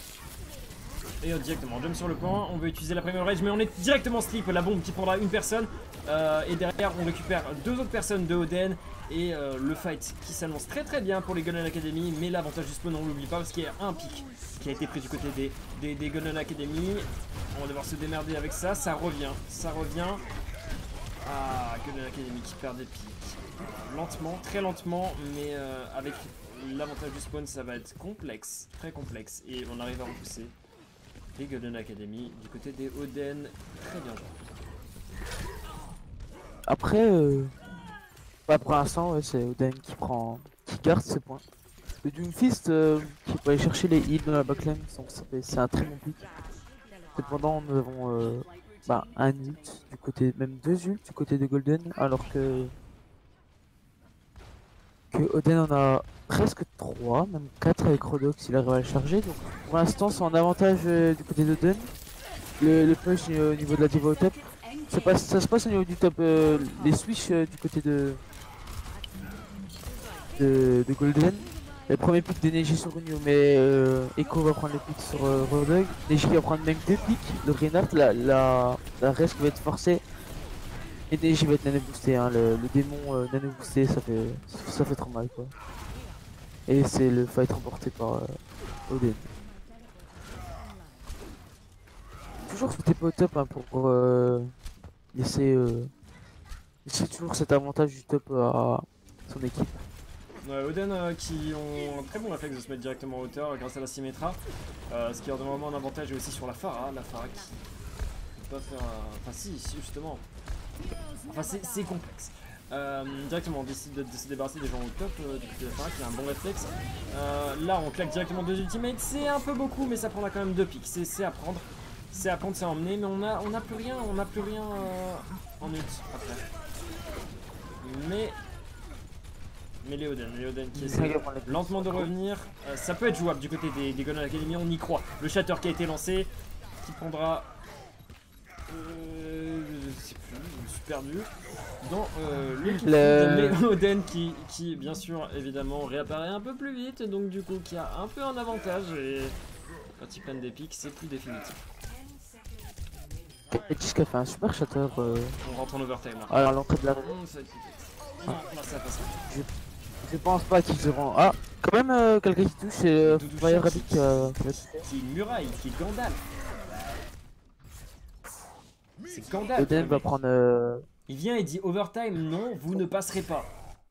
Et euh, directement, jump sur le point, on veut utiliser la Primal Rage, mais on est directement slip, la bombe qui prendra une personne. Euh, et derrière, on récupère deux autres personnes de Oden. Et euh, le fight qui s'annonce très très bien pour les Golden Academy. Mais l'avantage du spawn, on l'oublie pas parce qu'il y a un pic qui a été pris du côté des, des, Academy. On va devoir se démerder avec ça. Ça revient, ça revient. Ah, Golden Academy qui perd des pics. Lentement, très lentement, mais euh, avec l'avantage du spawn, ça va être complexe, très complexe. Et on arrive à repousser les Golden Academy du côté des Oden. Très bien joué. Après, euh, bah, pour l'instant, ouais, c'est Oden qui prend, qui garde ses points. Le Doomfist euh, qui peut aller chercher les heals dans la backline, c'est un très bon pick. Cependant, nous avons euh, bah, un ult du côté, même deux ults du côté de Golden, alors que que Oden en a presque 3, même 4 avec Rodox s'il arrive à le charger. Donc pour l'instant, c'est en avantage euh, du côté d'Oden. Le, le push au niveau de la diva au top. Ça, se passe au niveau du top. euh, les switch euh, du côté de, de, de Golden. Le premier pick de Neji sur Runyo, mais euh, Echo va prendre le pick sur euh, Rodog. Neji va prendre même deux picks. Le Reinhardt, la, la, reste va être forcée. Et Neji va être nano boosté. Hein. Le, démon euh, nano boosté, ça fait, ça fait trop mal quoi. Et c'est le fight remporté par euh, Oden. Toujours c'était pas au top hein, pour euh, laisser, laisser toujours cet avantage du top à son équipe. Ouais, Oden euh, qui ont un très bon réflexe de se mettre directement en hauteur grâce à la Symmetra. Euh, ce qui leur donne vraiment un avantage et aussi sur la Phara. La Phara qui peut pas faire. un- Enfin, si, justement. Enfin, c'est complexe. Euh, directement, on décide de, se débarrasser des gens au top euh, du côté de la Phara qui a un bon réflexe. Euh, là, on claque directement deux ultimates. C'est un peu beaucoup, mais ça prendra quand même deux pics. C'est à prendre. C'est à prendre, c'est à emmener, mais on a, on plus rien, on a plus rien euh, en ult après. Mais. Mais Léoden, Léoden qui essaie lentement de revenir. Euh, ça peut être jouable du côté des, des Golden Academy, on y croit. Le shatter qui a été lancé, qui prendra. Euh, je sais plus, je me suis perdu. Dans euh, le kill Le- feed, mais Oden qui, qui, bien sûr, évidemment, réapparaît un peu plus vite, donc du coup, qui a un peu un avantage. Et quand ils prennent des pics, c'est plus définitif. Edis qui a fait un super shatter euh, On rentre en overtime là. à l'entrée de la ça- Non, non, ça passe pas. Je pense pas qu'ils auront. Ah, quand même euh, quelqu'un qui touche, c'est euh, Fire. Rabbit qui a- qui va toucher. Qui est muraille, qui est Gandalf. C'est Gandalf. Oden le va prendre. euh, Il vient et dit overtime, non, vous ne passerez pas.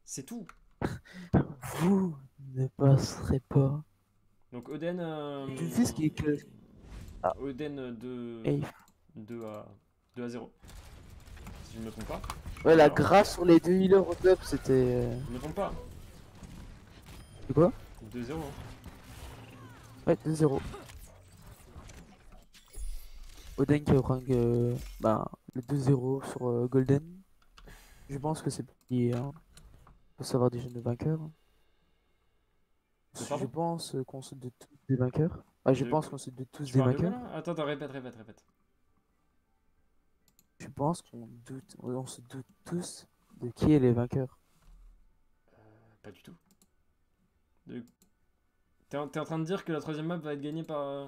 C'est tout. <laughs> Vous ne passerez pas. Donc Oden. euh, Tu fais ce qui est que. Oden 2, Hey. 2 à 2 à 0. Je ne me trompe pas. Ouais, la Alors. grâce sur les deux healers au top, c'était. euh, Je me trompe pas. C'est quoi 2-0. hein. Ouais, 2-0. Oden qui prend euh, bah, le 2-0 sur euh, Golden. Je pense que c'est plié. Hein. Faut savoir des jeunes de vainqueurs. Euh, Je pense euh, qu'on se doute tous des vainqueurs. Ah, je pense qu'on se doute tous des vainqueurs. Attends, attends, répète, répète, répète. Je pense qu'on doute, on se doute tous de qui est les vainqueurs. Pas du tout. De- T'es en, t'es en train de dire que la troisième map va être gagnée par. euh,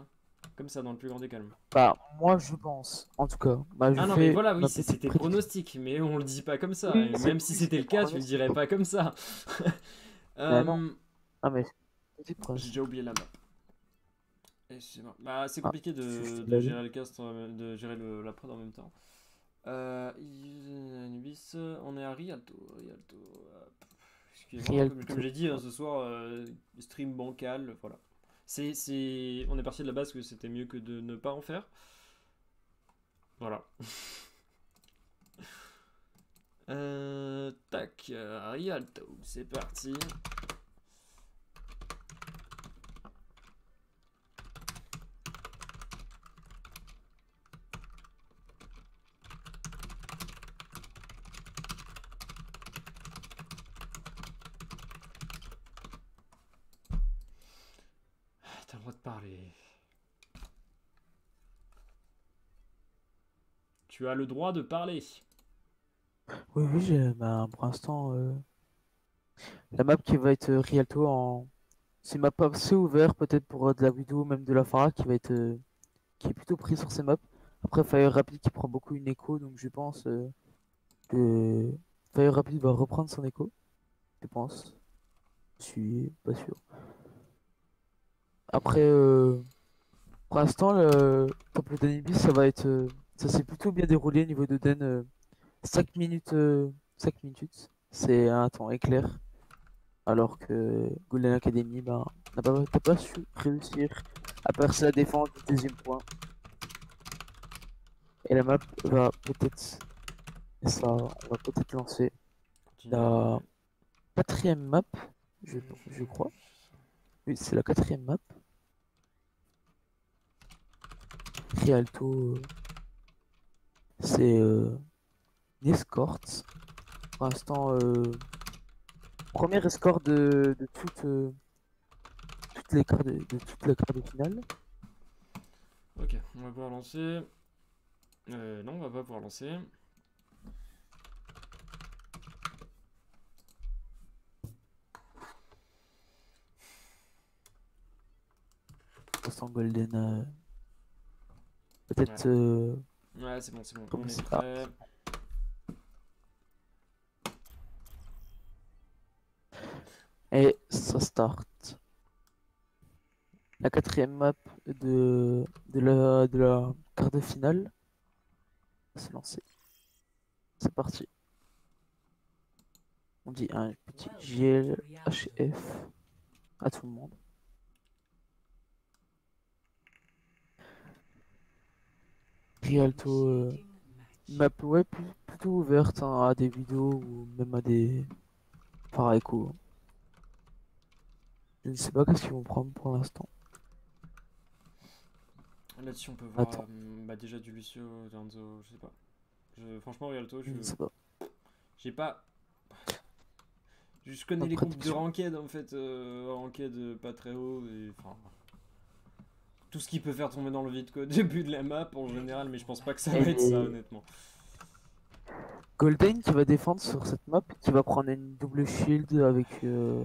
Comme ça, dans le plus grand des calmes. Bah, moi je pense, en tout cas. Bah, je Ah non, mais voilà, oui, c'était prédiction. pronostic, mais on le dit pas comme ça. Oui, même si c'était le cas, tu le dirais pas comme ça. <laughs> Bah. Euh, Ah, mais J'ai déjà oublié la map. C'est bon. Bah, c'est Ah, compliqué de, gérer le cast, en- de gérer le, la prod en même temps. Euh, Anubis, on est à Rialto. Rialto. euh, Excusez-moi, comme, Rialto. comme j'ai dit hein, ce soir, euh, stream bancal, voilà. C'est, c'est, on est parti de la base que c'était mieux que de ne pas en faire. Voilà. <laughs> Euh, tac, euh, Rialto, c'est parti. T'as le droit de parler. As le droit de parler. Oui, oui, j'ai- bah, pour l'instant, euh, la map qui va être euh, Rialto en. C'est une map assez ouverte, peut-être pour euh, de la Widow, même de la Pharah, qui va être. qui est plutôt pris sur ces maps. Après, Fire Rapid qui prend beaucoup une écho, donc je pense que Fire Rapid va reprendre son écho. Je pense. Je suis pas sûr. Après, pour l'instant, le top le Danibis, ça va être. Euh, ça s'est plutôt bien déroulé au niveau de Den. euh, 5 minutes, euh, 5 minutes, c'est un temps éclair. Alors que Golden Academy ben, n'a pas, su réussir à percer la défense du deuxième point. Et la map va peut-être. Ça, on va peut-être lancer la quatrième map, je, je crois. Oui, c'est la quatrième map. Rialto, euh, c'est euh, une escorte. Pour l'instant, euh, première escorte de, de toutes, euh, toutes les quarts de, de toutes les quarts de finale. Ok, on va pouvoir lancer. Euh, non, on va pas pouvoir lancer. L'instant, Golden. euh, Peut-être. Ouais, c'est bon, c'est bon. Comme On est ça. prêt. Et ça start. La quatrième map de, de, la, de la quart de finale. C'est lancé. C'est parti. On dit un petit GLHF à tout le monde. Rialto, euh, map ouais, plutôt ouverte hein, à des vidéos ou même à des par écho. Je ne sais pas qu'est-ce qu'ils vont prendre pour l'instant. Là-dessus, on peut voir Attends. euh, bah, déjà du Lucio, Danzo, je sais pas. Je, franchement, Rialto, je Je ne sais pas. j'ai pas. Je connais Pas les groupes de ranked en fait, euh, ranked euh, pas très haut et enfin. Tout ce qui peut faire tomber dans le vide quoi, au <laughs> début de la map en général, mais je pense pas que ça va être ça honnêtement. Golden qui va défendre sur cette map, qui va prendre une double shield avec euh,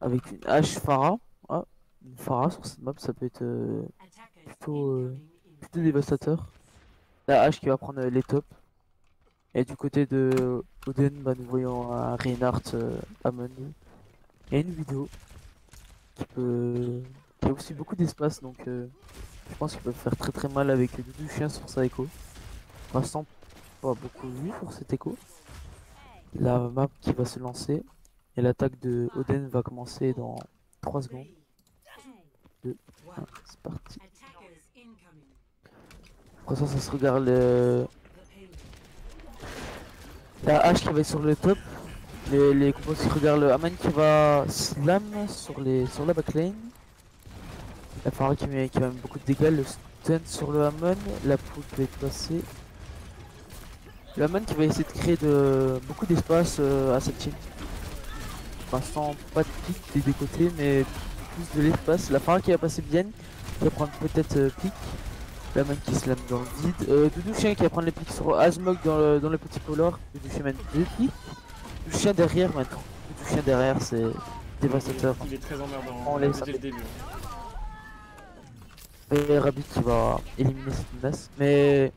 avec une hache Pharah. Ah, une Pharah sur cette map, ça peut être euh, plutôt, euh, plutôt dévastateur. La hache qui va prendre euh, les tops. Et du côté de Oden, bah, nous voyons un Reinhardt euh, Amon. Et une vidéo qui peut qui a aussi beaucoup d'espace donc euh, je pense qu'il peut faire très très mal avec Doudou Chien sur sa écho. Pour l'instant, pas beaucoup vu pour cet écho. La map qui va se lancer et l'attaque de Oden va commencer dans 3 secondes. Ah, c'est parti. Après ça, ça se regarde le- La hache qui va être sur le top. Les, les combos qui regardent le Aman qui va slam sur, les, sur la backline. La Phara qui, met, qui mettre beaucoup de dégâts. Le stun sur le Hamon. La poule va être passée. Le Hamon qui va essayer de créer de, beaucoup d'espace euh, à cette team. Pour l'instant, pas de pique des deux côtés, mais plus de l'espace. La Phara qui va passer bien. Qui va prendre peut-être euh, pique. La main qui slam dans le vide. Euh, Doudou Chien qui va prendre les pics sur Asmog dans le, dans le petit polar. Doudou Chien mène deux. Doudou Chien derrière maintenant. Doudou Chien derrière, c'est dévastateur. Il est très emmerdant On laisse dès le début. Et Rabbit qui va éliminer cette menace. Mais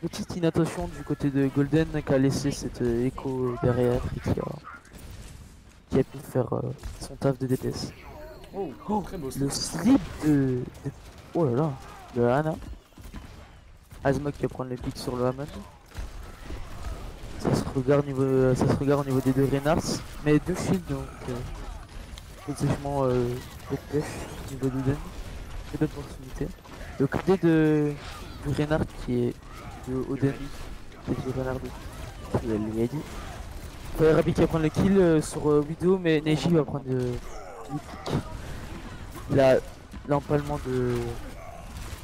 petite inattention du côté de Golden qui a laissé cette euh, écho derrière et qui a, qui a pu faire euh, son taf de DPS. Oh, très beau. Le slip de, de- Oh là là, de Hana. Asmog qui va prendre les pics sur le Hammond. Ça se regarde au niveau, ça se regarde au niveau des deux Reynards. Mais deux shields donc. Euh, euh, de pêche d'Uden. Et d'opportunités. Le KD de du Reynard qui est de Oden. Qui est du Reynard de. Fire Rabbit qui va prendre le kill euh, sur euh, Widow, mais Neji va prendre euh, le pick. Il a l'empalement de,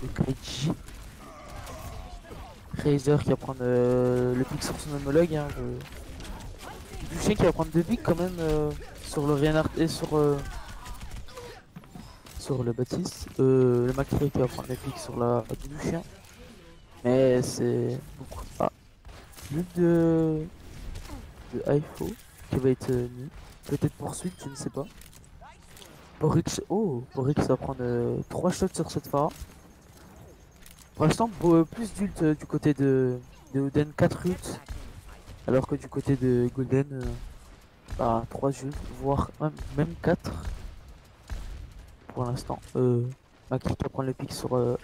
de Kaiji. Razer qui va prendre euh, le pick sur son homologue. Hein, chien qui va prendre deux picks quand même sur le Reinhardt et sur, sur le Baptiste. Euh, le Macri qui va prendre les picks sur la du chien. Mais c'est beaucoup. Ah. But de, de Haifo qui va être euh. Peut-être poursuite, je ne sais pas. Borix, oh, Borix va prendre 3 shots sur cette phare. Pour l'instant, beau- plus d'ult euh, du côté de, de Oden, 4 ults. Alors que du côté de Golden, euh, bah, 3 ults, voire même, même 4. Pour l'instant. Euh, Maki qui prendre le pic sur euh.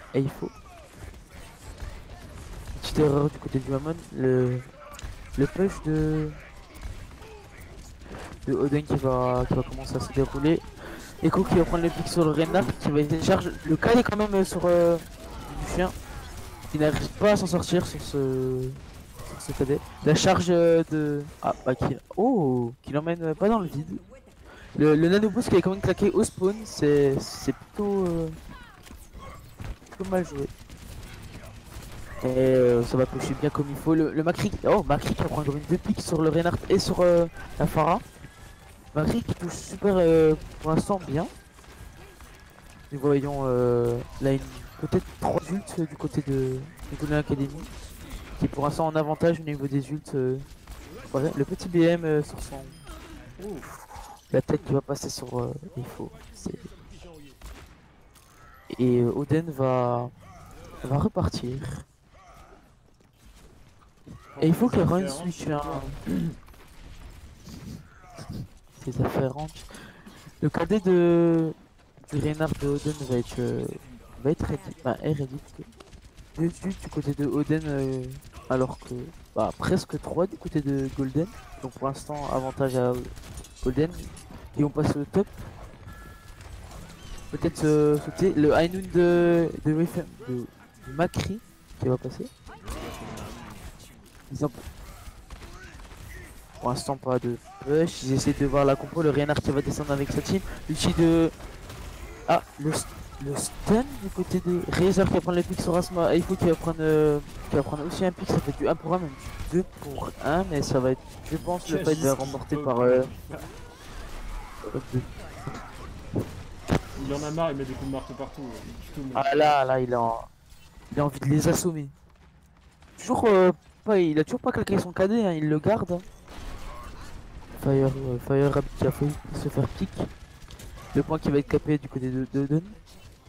Petite erreur du côté du Hamon. Le, le push de, de Oden qui va, qui va commencer à se dérouler. Echo qui va prendre le pic sur le Reinhardt qui va essayer de charge. Le cas est quand même euh, sur euh, du chien qui n'arrive pas à s'en sortir sur ce sur ce cadet. La charge euh, de ah bah qui oh qui l'emmène pas dans le vide. Le, le qui est quand même claqué au spawn, c'est plutôt euh, plutôt mal joué. Et euh, ça va pusher bien comme il faut. Le, le Macri, oh Macri qui va prendre une deux pics sur le Reinhardt et sur euh, la Farah. Macri qui touche super euh, pour l'instant bien. Nous voyons euh, là une peut-être 3 ults euh, du côté de, de Academy. Qui est pour l'instant en avantage au niveau des ults. le petit BM sur son. La tête qui va passer sur euh, c'est- Et euh, Oden va va repartir. Et il faut que Run switch un. <clears throat> Ses affaires. Le cadet de du de Oden va être euh, va être ready. Bah, est. Deux ults du côté de Oden euh, alors que bah, presque 3 du côté de Golden. Donc pour l'instant avantage à Golden. Et on passe au top. Peut-être euh, sauter le noon de de, de, Macri qui va passer. Pour l'instant pas de push, ils essaient de voir la compo, le Reinhardt qui va descendre avec sa team, l'ulti de... Ah, le, le stun du côté de Razer qui va prendre le pick sur Asma, Aifo qui va prendre euh, qui va prendre aussi un pick, ça fait du 1 pour 1, même du 2 pour 1, mais ça va être, je pense, le fight va être remporté par... Euh, Il en a marre, il met des coups de marteau partout. euh, il tout. Ah là, là, il a, il a envie de les assommer. Toujours euh, pas, il a toujours pas claqué son cadet, hein, il le garde. hein. Fire, euh, Fire Rabbit qui a failli se faire pick. Le point qui va être capé du côté de de Dun.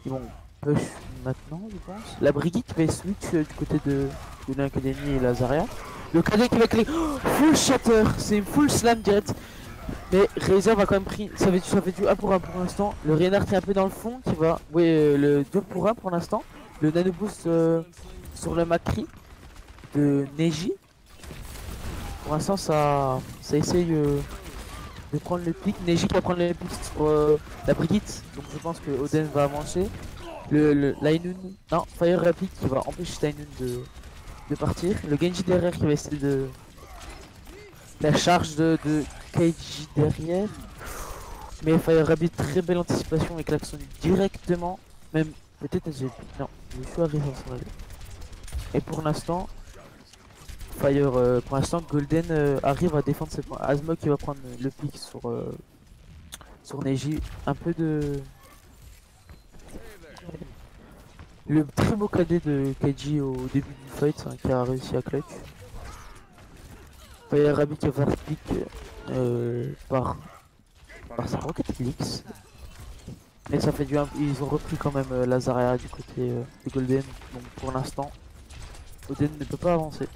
Ils vont push maintenant, je pense. La Brigitte va switch euh, du côté de l'Académie et Lazaria. Le cadet qui va clé. Oh, full shatter, c'est une full slam direct. Mais Razer va quand même pris. Ça fait, du 1 pour 1 pour l'instant. Le Reinhardt est un peu dans le fond qui va. Oui, le 2 pour 1 pour l'instant. Le nano boost euh, sur le Macri de Neji. Pour l'instant, ça, ça essaye euh, de prendre le pic. Neji qui va prendre le pic sur euh, la Brigitte. Donc je pense que Oden va avancer. Le, le Lainun. Non, Fire Rapid qui va empêcher Lainun de, de partir. Le Genji derrière qui va essayer de, la charge de, de derrière. Mais Fire Rabbit, très belle anticipation avec l'action directement. Même peut-être Non, je suis arrivé à son avis. Et pour l'instant, Fire, euh, pour l'instant, Golden euh, arrive à défendre ses points. Asmok qui va prendre le pic sur, euh, sur Neji. Un peu de. Le très beau cadet de Keiji au début du fight hein, qui a réussi à clutch. Fire Rabbit qui va faire euh, par, par sa Rocket Helix. Mais ça fait du Ils ont repris quand même Lazaria du côté de Golden. Donc pour l'instant, Golden ne peut pas avancer.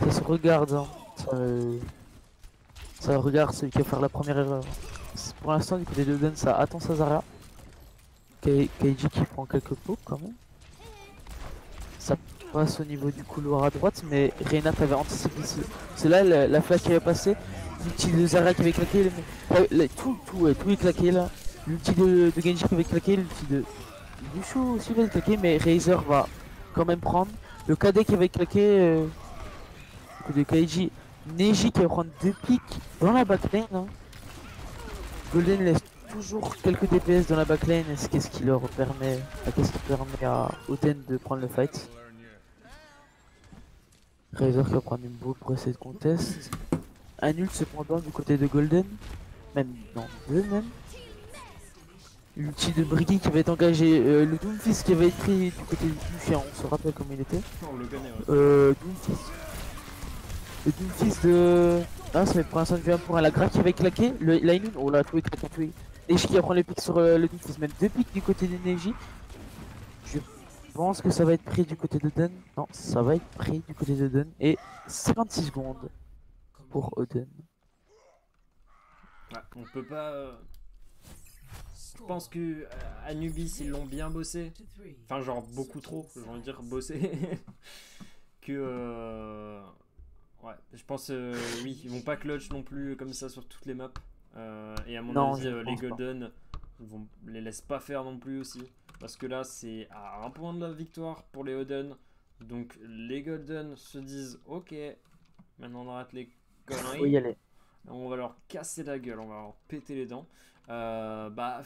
Ça se regarde. hein. Ça, euh, ça regarde celui qui va faire la première erreur. Pour l'instant, du côté de Golden, ça attend Sazaria. Kei- Keiji qui prend quelques pots quand même. Ça passe au niveau du couloir à droite, mais Reynat avait anticipé. ce- C'est là la, la flash qui avait passé. L'ulti de Zara qui avait claqué. le- euh, le- tout, tout, tout est claqué là. L'ulti de, de Genji qui avait claqué. L'ulti de Yushu aussi va claquer, mais Razer va quand même prendre. Le KD qui avait claqué. Euh, de Kaiji. Neji qui va prendre deux pics dans la backlane. hein. Golden laisse toujours quelques DPS dans la backlane. Est-ce qu'est-ce qui leur permet, à qu'est-ce qui permet à Oden de prendre le fight? Razor qui va prendre une boule pour essayer de contest. Un ult cependant du côté de Golden. Même non, deux même. L'ulti de Briggy qui va être engagé. euh, le Doomfist qui va être pris du côté du chien. On se rappelle comment il était. Euh, Doomfist. Le Doomfist de. Ah, ça va être pour l'instant du 1 pour 1. La Gra qui va claquer. Le Linun. Oh là, tout est tout est. Neji qui va prendre les pics sur euh, le Doomfist. Même deux pics du côté de Neji. Je pense que ça va être pris du côté de Dun. Non, ça va être pris du côté de Dun. Et 56 secondes pour Oden. Ouais, on peut pas. euh, Je pense que euh, Anubis ils l'ont bien bossé. Enfin, genre beaucoup trop, j'ai envie de dire bossé. <laughs> que. euh, Ouais, je pense, euh, oui, ils vont pas clutch non plus comme ça sur toutes les maps. Euh, et à mon Non, avis, euh, les. Golden vont les laissent pas faire non plus aussi. Parce que là, c'est à un point de la victoire pour les Oden. Donc les Golden se disent Ok, maintenant on arrête les conneries. On va leur casser la gueule, on va leur péter les dents. Euh, bah,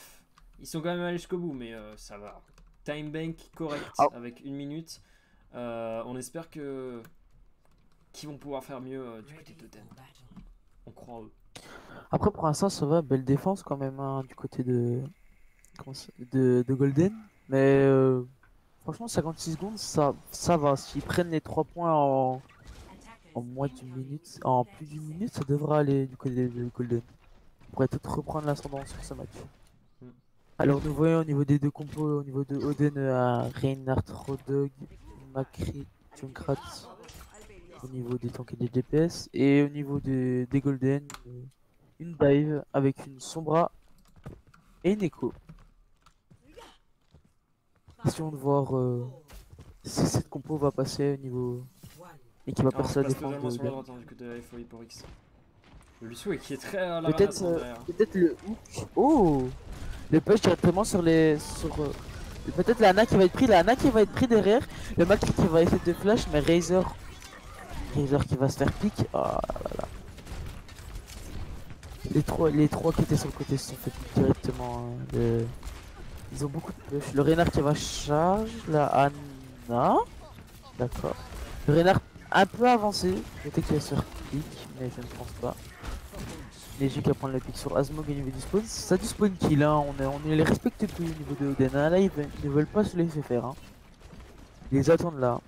ils sont quand même allés jusqu'au bout, mais euh, ça va. Time bank correct Ah. avec une minute. Euh, on espère que qu'ils vont pouvoir faire mieux euh, du côté de Totem. On croit en eux. Après, pour l'instant, ça va. Belle défense quand même hein, du côté de... de, de Golden. Mais euh, franchement, 56 secondes, ça, ça va. S'ils prennent les 3 points en, en moins d'une minute, en plus d'une minute, ça devrait aller du côté de Golden. On pourrait peut-être reprendre l'ascendant sur ce match. Mm. Alors, nous voyons au niveau des deux compos, au niveau de Oden, à Reinhardt, Rodog, Macri, Junkrat, au niveau des tanks et des DPS, et au niveau des, des Golden, euh, une dive avec une Sombra et une Echo. Question de voir euh, si cette compo va passer au niveau et qui va passer à défense de sur la Oden. droite hein, du côté de la FOI pour X. Le Lucio qui est très à la Peut-être ramasse, euh, peut-être le hook. Oh Le push directement sur les. sur euh, Peut-être la Ana qui va être pris, la Ana qui va être pris derrière, le Mac qui va essayer de flash, mais Razor. Razor qui va se faire pick. Ah là là. Les trois, les trois qui étaient sur le côté se sont fait pick directement. hein, Ils ont beaucoup de push. Le Renard qui va charge, la Anna. D'accord. Le Renard un peu avancé, peut-être qu'il va se faire pick, mais je ne pense pas. Qui va prendre le pick sur Asmog au niveau du spawn. Ça du spawn kill, hein. on, est- on ne les respecte plus au niveau de Oden. Là, ils ne veulent pas se laisser faire. Hein. Ils les attendent là.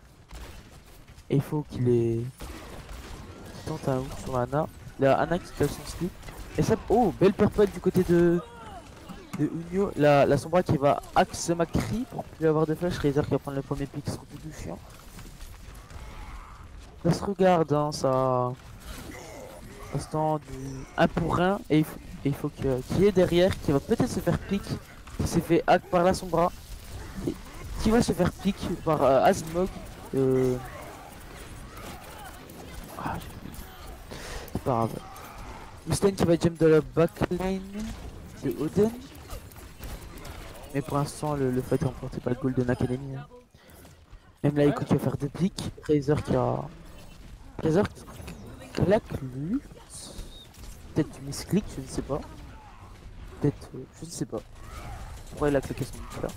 Et il faut qu'il les tente un hook sur Anna. La Anna qui casse son slip. Et ça, oh, belle purple du côté de, de Unio. La, la Sombra qui va axe Macri pour plus avoir de flash. Razer qui va prendre le premier pick sur Doudou Chiant. Ça se regarde, hein, ça. Instant du 1 pour 1 et il faut, et il faut est derrière qui va peut-être se faire pick qui s'est fait hack par la sombra qui va se faire pick par euh, euh... ah, c'est pas grave Mustaine qui va jump de la backline de Oden mais pour l'instant le, le fight est remporté par Golden Academy hein. même là Echo qui va faire deux picks Razer qui a Razer qui claque lui peut-être du misclick, je ne sais pas. Peut-être, euh, je ne sais pas. Pourquoi il a claqué son là?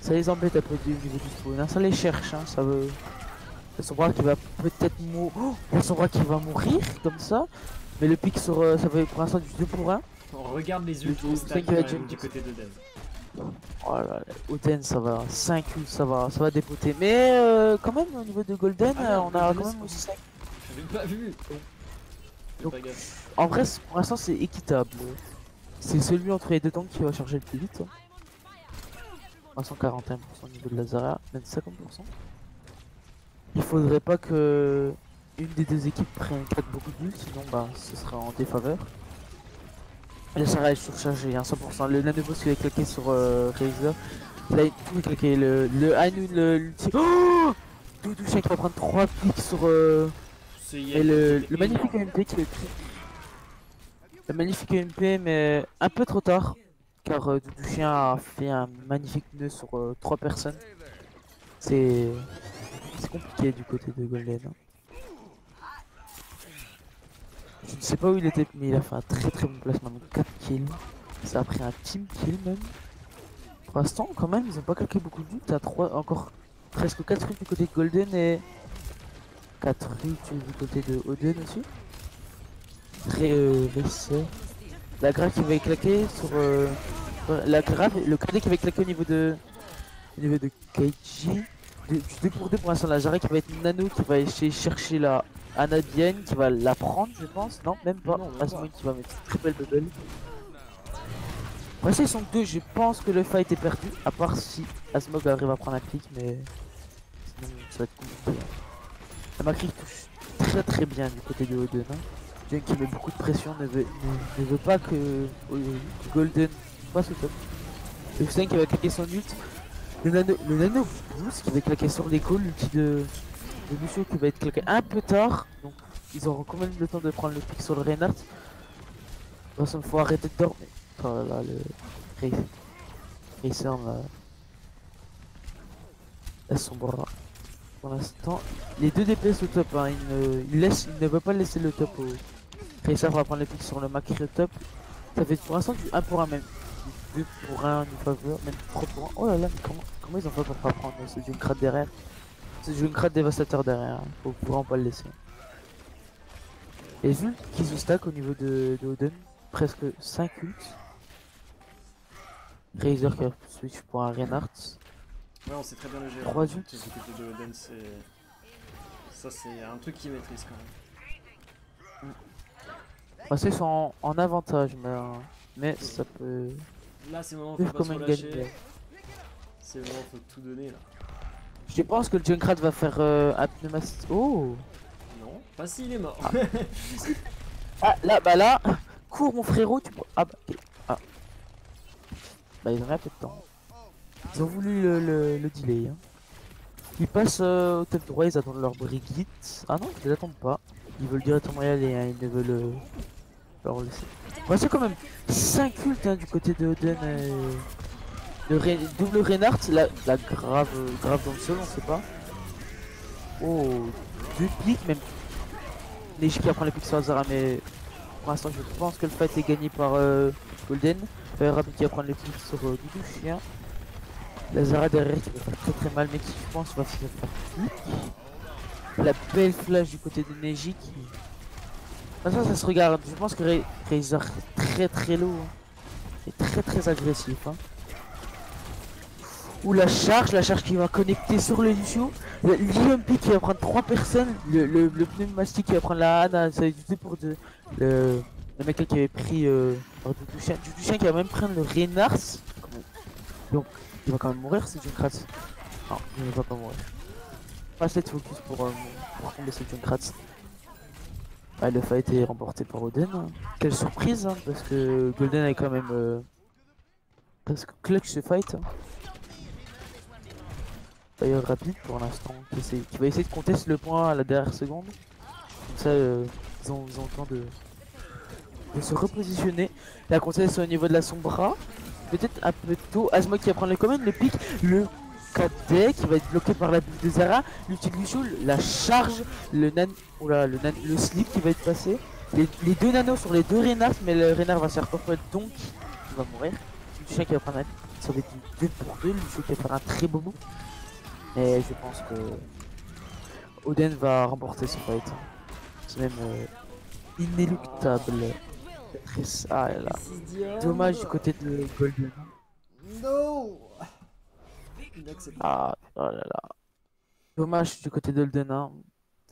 Ça les embête peu du niveau du spawn, hein. ça les cherche, hein. ça veut... Son bras qui va peut-être mourir. Oh il y a son bras qui va mourir comme ça. Mais le pic sur euh, ça va pour l'instant du 2 pour 1. On regarde les même être- du côté de. Oh là là, Oden ça va, 5 ults ça va, ça va dépoter. Mais euh, quand même au niveau de Golden, Ah non, euh, on a quand même aussi 5. J'avais pas vu. Donc, pas. En vrai, pour l'instant c'est équitable. C'est celui entre les deux tanks qui va charger le plus vite. hein. 341% au niveau de Lazara, même 50%. Il faudrait pas que une des deux équipes prenne beaucoup de bulles, sinon bah ce sera en défaveur. Lazara est surchargé, hein, 100%. Le nanoboss qui va claquer sur euh, Razer. Là, il- tout est claqué. Le, le Hanu, le l'ulti. Oh Doudou Chien qui va prendre 3 pics sur. euh, et le, le est magnifique énorme. MP qui est pris. Le magnifique MP, mais un peu trop tard. Car euh, Doudou Chien a fait un magnifique nœud sur 3 personnes. C'est. C'est compliqué du côté de Golden. hein. Je ne sais pas où il était, mais il a fait un très très bon placement. Donc 4 kills. Ça a pris un team kill même. Pour l'instant, quand même, ils ont pas claqué beaucoup de buts. à 3, encore presque 4 rues du côté de Golden et 4 rues du côté de Oden aussi. Très euh. La grave qui va claquer sur euh, la grave, le cadet qui va claquer au niveau de au niveau de Keiji. 2 pour 2 pour l'instant la Jarre qui va être Nano qui va essayer de chercher la Anadienne qui va la prendre je pense. Non même pas. Asmod qui va mettre une très belle bubble. Après ils sont deux, je pense que le fight est perdu. À part si Asmog arrive à prendre un pic mais sinon ça va être compliqué. La Macri touche très très bien du côté de Oden. Hein. Qui met beaucoup de pression ne veut, ne, ne veut pas que euh, Golden passe au top. Le qui va claquer son ult. Le nano, le nano boost qui va claquer sur l'écho, l'ulti de, de qui va être claqué un peu tard. Donc ils auront quand même le temps de prendre le pic sur le Reinhardt. De toute façon, faut arrêter de dormir. Oh là le Racer Racer là. Laisse son bras. Pour l'instant, les deux DPS au top, hein, il, ne, il laisse, il ne veut pas laisser le top au. Racer va prendre le pic sur le Macri au top. Ça fait pour l'instant du 1 pour 1 même. Du 2 pour 1 du faveur, même 3 pour 1. Oh là là, mais comment, comment ils ont fait pour pas prendre ce Junkrat derrière? Ce Junkrat dévastateur derrière, hein. faut vraiment pas le laisser. Et vu qu'ils se stack au niveau de, de Oden, presque 5 ults. Razer qui a switch pour un Reinhardt. Ouais, on sait très bien le gérer. Trois Du ults. côté de Oden, c'est. Ça, c'est un truc qu'il maîtrise quand même. Parce qu'ils sont en, en avantage, mais, euh, mais ça peut Là, c'est le moment où vivre faut pas se relâcher. C'est le moment où faut tout donner là. Je pense que le Junkrat va faire euh, un pneumatique. Oh Non, pas s'il est mort. <laughs> Ah là, bah là, cours mon frérot, tu peux. Ah bah, ah. Bah ils ont un peu de temps. Ils ont voulu le, le, le delay. Hein. Ils passent euh, au top droit, ils attendent leur Brigitte. Ah non, ils les attendent pas. Ils veulent directement y aller, hein. ils ne veulent euh, c'est quand même 5 cultes hein, du côté de Oden. euh, Le double Reinhardt, la, la grave, euh, grave dans le sol, on sait pas. Oh, deux pics, même Neji qui apprend les pics sur Azara, mais pour l'instant, je pense que le fight est gagné par euh, Golden. Euh, Rapid qui apprend les pics sur euh, Doudou Chien. Lazara derrière qui va faire très très mal, mais qui je pense va se faire pique. La belle flash du côté de Neji qui. Ça, se regarde. Je pense que Ra- Razor est très très lourd. hein. Et très très agressif. Hein. Ou la charge, la charge qui va connecter sur le Lucio. L'IMP qui va prendre 3 personnes. Le, le, pneumatique qui va prendre la Hana. Ça va être pour deux. Le, mec qui avait pris euh, Doudou Chien. Chien qui va même prendre le Reynars. Donc il va quand même mourir ce Junkrat. Non, il va pas mourir. Pas cette focus pour, euh, pour tomber ce Junkrat. Ah, le fight est remporté par Oden. hein. Quelle surprise, hein, parce que Golden est quand même euh, presque clutch ce fight. hein. D'ailleurs rapide pour l'instant, qui, va essayer de contester le point à la dernière seconde. Comme ça, euh, ils, ont, ils ont le temps de, de se repositionner. La conteste au niveau de la sombra. Peut-être un peu tôt. Asma qui va prendre le command, le pic, le qui va être bloqué par la bulle de Zara. Lucio, la charge, le nan. Le nan, le slip qui va être passé. les, les deux nanos sur les deux Renard, mais le Renard va se faire corporate donc il va mourir. Lucien qui va prendre un. Ça va être du 2 pour 2, Lucien qui va faire un très beau move. Mais je pense que. Oden va remporter ce fight. C'est même euh, inéluctable. Ah là. Dommage du côté de Golden. Inacceptable. Ah oh là là. Dommage du côté de Golden. hein.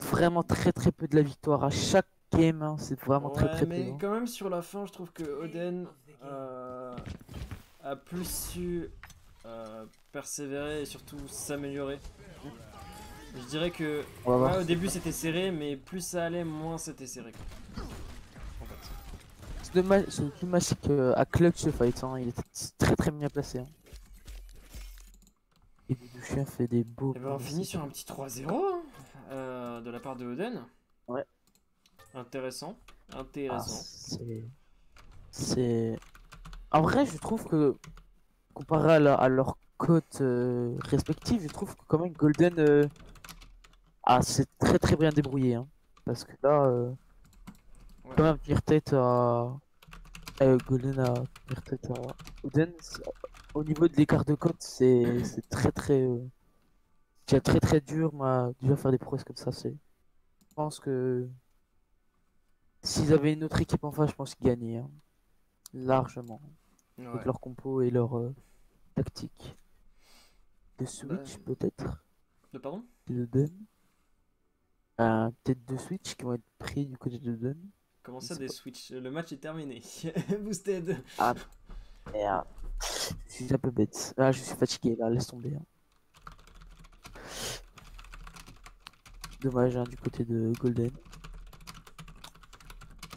Vraiment très très peu de la victoire à chaque game. hein. C'est vraiment très très peu. mais hein. quand même sur la fin, je trouve que Oden euh, a plus su euh, persévérer et surtout s'améliorer. Je dirais que ouais, au début c'était serré, mais plus ça allait, moins c'était serré. quoi. En fait. C'est dommage, c'est dommage qu'à Clutch ce fight, hein, il était très très bien placé. Hein. Et le chien fait des beaux. Et ben on finit sur un petit 3-0 hein, euh, de la part de Oden. Ouais. Intéressant. Ah, Intéressant. c'est. C'est. En vrai, je trouve que comparé à, la- à leurs cotes euh, respectives, je trouve que quand même Golden euh, ah, c'est très très bien débrouillé. Hein. Parce que là, euh, Ouais. quand même tenir tête à. euh, Golden à tenir tête à c'est- au niveau de l'écart de cote, c'est très très. euh, C'est très très dur, moi, déjà faire des prouesses comme ça, c'est. Je pense que. S'ils avaient une autre équipe en face, je pense qu'ils gagnaient. hein. Largement. Ouais. Avec leur compo et leur euh, tactique. De Switch, Bah, peut-être De pardon? De Dun Euh, Peut-être de Switch qui vont être pris du côté de Dun. Comment ça des pas. switch? Le match est terminé. <laughs> Boosted. <laughs> Merde. Je suis un peu bête. Ah, je suis fatigué là, laisse tomber. hein. Dommage hein, du côté de Golden.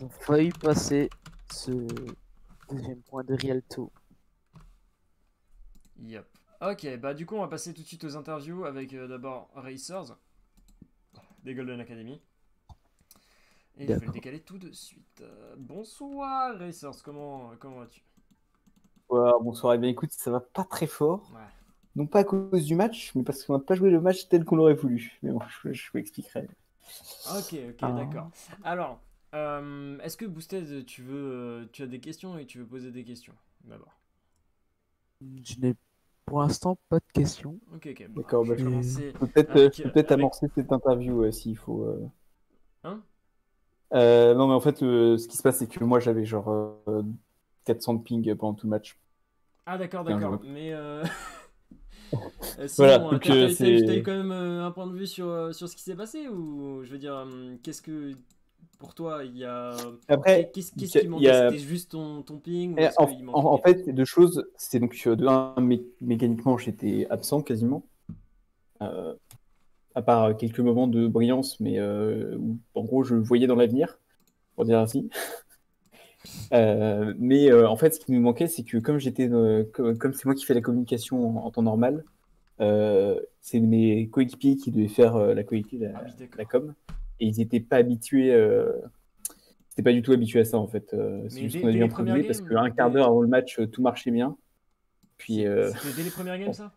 Ont failli passer ce deuxième point de Rialto. Yep. Ok, bah du coup on va passer tout de suite aux interviews avec euh, d'abord Racers des Golden Academy. Et je vais le décaler tout de suite. Euh, bonsoir Racers, comment, comment vas-tu? Ouais, bonsoir, eh bien écoute, ça va pas très fort. Ouais. Non pas à cause du match, mais parce qu'on n'a pas joué le match tel qu'on l'aurait voulu. Mais bon, je, je vous expliquerai. Ok, ok, Ah. d'accord. Alors, euh, est-ce que Boosted, tu veux, euh, tu as des questions et tu veux poser des questions d'abord? Je n'ai pour l'instant pas de questions. Ok, ok. D'accord, je vais bah. Je peux peut-être Avec, peut-être avec- amorcer cette interview euh, s'il faut. euh. Hein? Euh, Non, mais en fait, euh, ce qui se passe, c'est que moi j'avais genre euh, 400 de ping pendant tout le match. Ah d'accord, d'accord. Mais euh... <laughs> euh, sinon, Voilà, euh, donc, t'as- t'as- c'est- t'as eu quand même un point de vue sur, sur ce qui s'est passé ou je veux dire, qu'est-ce que pour toi il y a Après, qu'est-ce qui manquait a- C'était juste ton, ton ping ou Eh, en, qu'il en- manquait en quelque fait, deux choses. C'est donc de un, mé- mécaniquement, j'étais absent quasiment. Euh, à part quelques moments de brillance, mais euh, où, en gros, je voyais dans l'avenir, pour dire ainsi. Euh, mais euh, en fait, ce qui nous manquait, c'est que comme j'étais, euh, co- comme c'est moi qui fais la communication en, en temps normal, c'est mes coéquipiers qui devaient faire la, Ah oui, la com, et ils n'étaient pas habitués. C'était pas du tout habitué à ça en fait. C'est juste qu'on a dû improviser parce qu'un quart d'heure avant le match, tout marchait bien. Puis C'était dès les premières games bon. ça?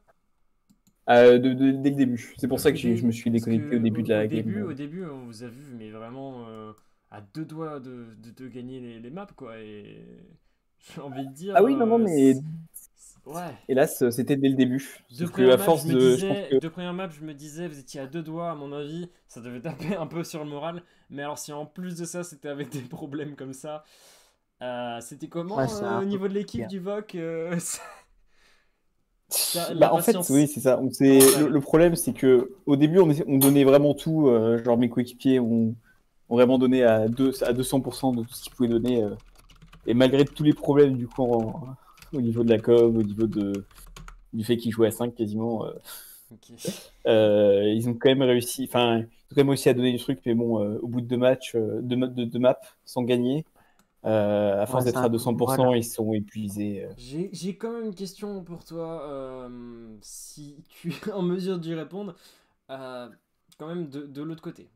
Euh, de- de- dès le début. C'est pour ça que je me suis déconnecté au début de la au game. Début, au début, on vous a vu, mais vraiment euh, à deux doigts de, de, de gagner les, les maps quoi. Et <laughs> j'ai envie de dire. Ah oui, non, non, euh, mais c'est- Ouais. hélas, euh, c'était dès le début. Deux premières maps, force je me de. Je disais, pense que... deux premières maps, je me disais, vous étiez à deux doigts, à mon avis, ça devait taper un peu sur le moral. Mais alors, si en plus de ça, c'était avec des problèmes comme ça, euh, c'était comment Ouais, euh, au niveau de l'équipe du VOC euh, <laughs> ça- Bah, en fait, oui, c'est ça. On le, le problème, c'est que au début, on, on donnait vraiment tout. euh, genre, mes coéquipiers ont, ont vraiment donné à, deux, à 200% de tout ce qu'ils pouvaient donner. euh, et malgré tous les problèmes, du coup, en- au niveau de la com, au niveau de, du fait qu'ils jouaient à 5 quasiment, euh, euh, ils ont quand même réussi. Enfin, ils ont quand même réussi à donner du truc, mais bon, au bout de deux matchs, deux, ma- de, deux maps sans gagner, à force Ouais, d'être à un peu- 200%, voilà. ils sont épuisés. J'ai j'ai quand même une question pour toi, si tu es <laughs> en mesure d'y répondre. Quand même de, de l'autre côté,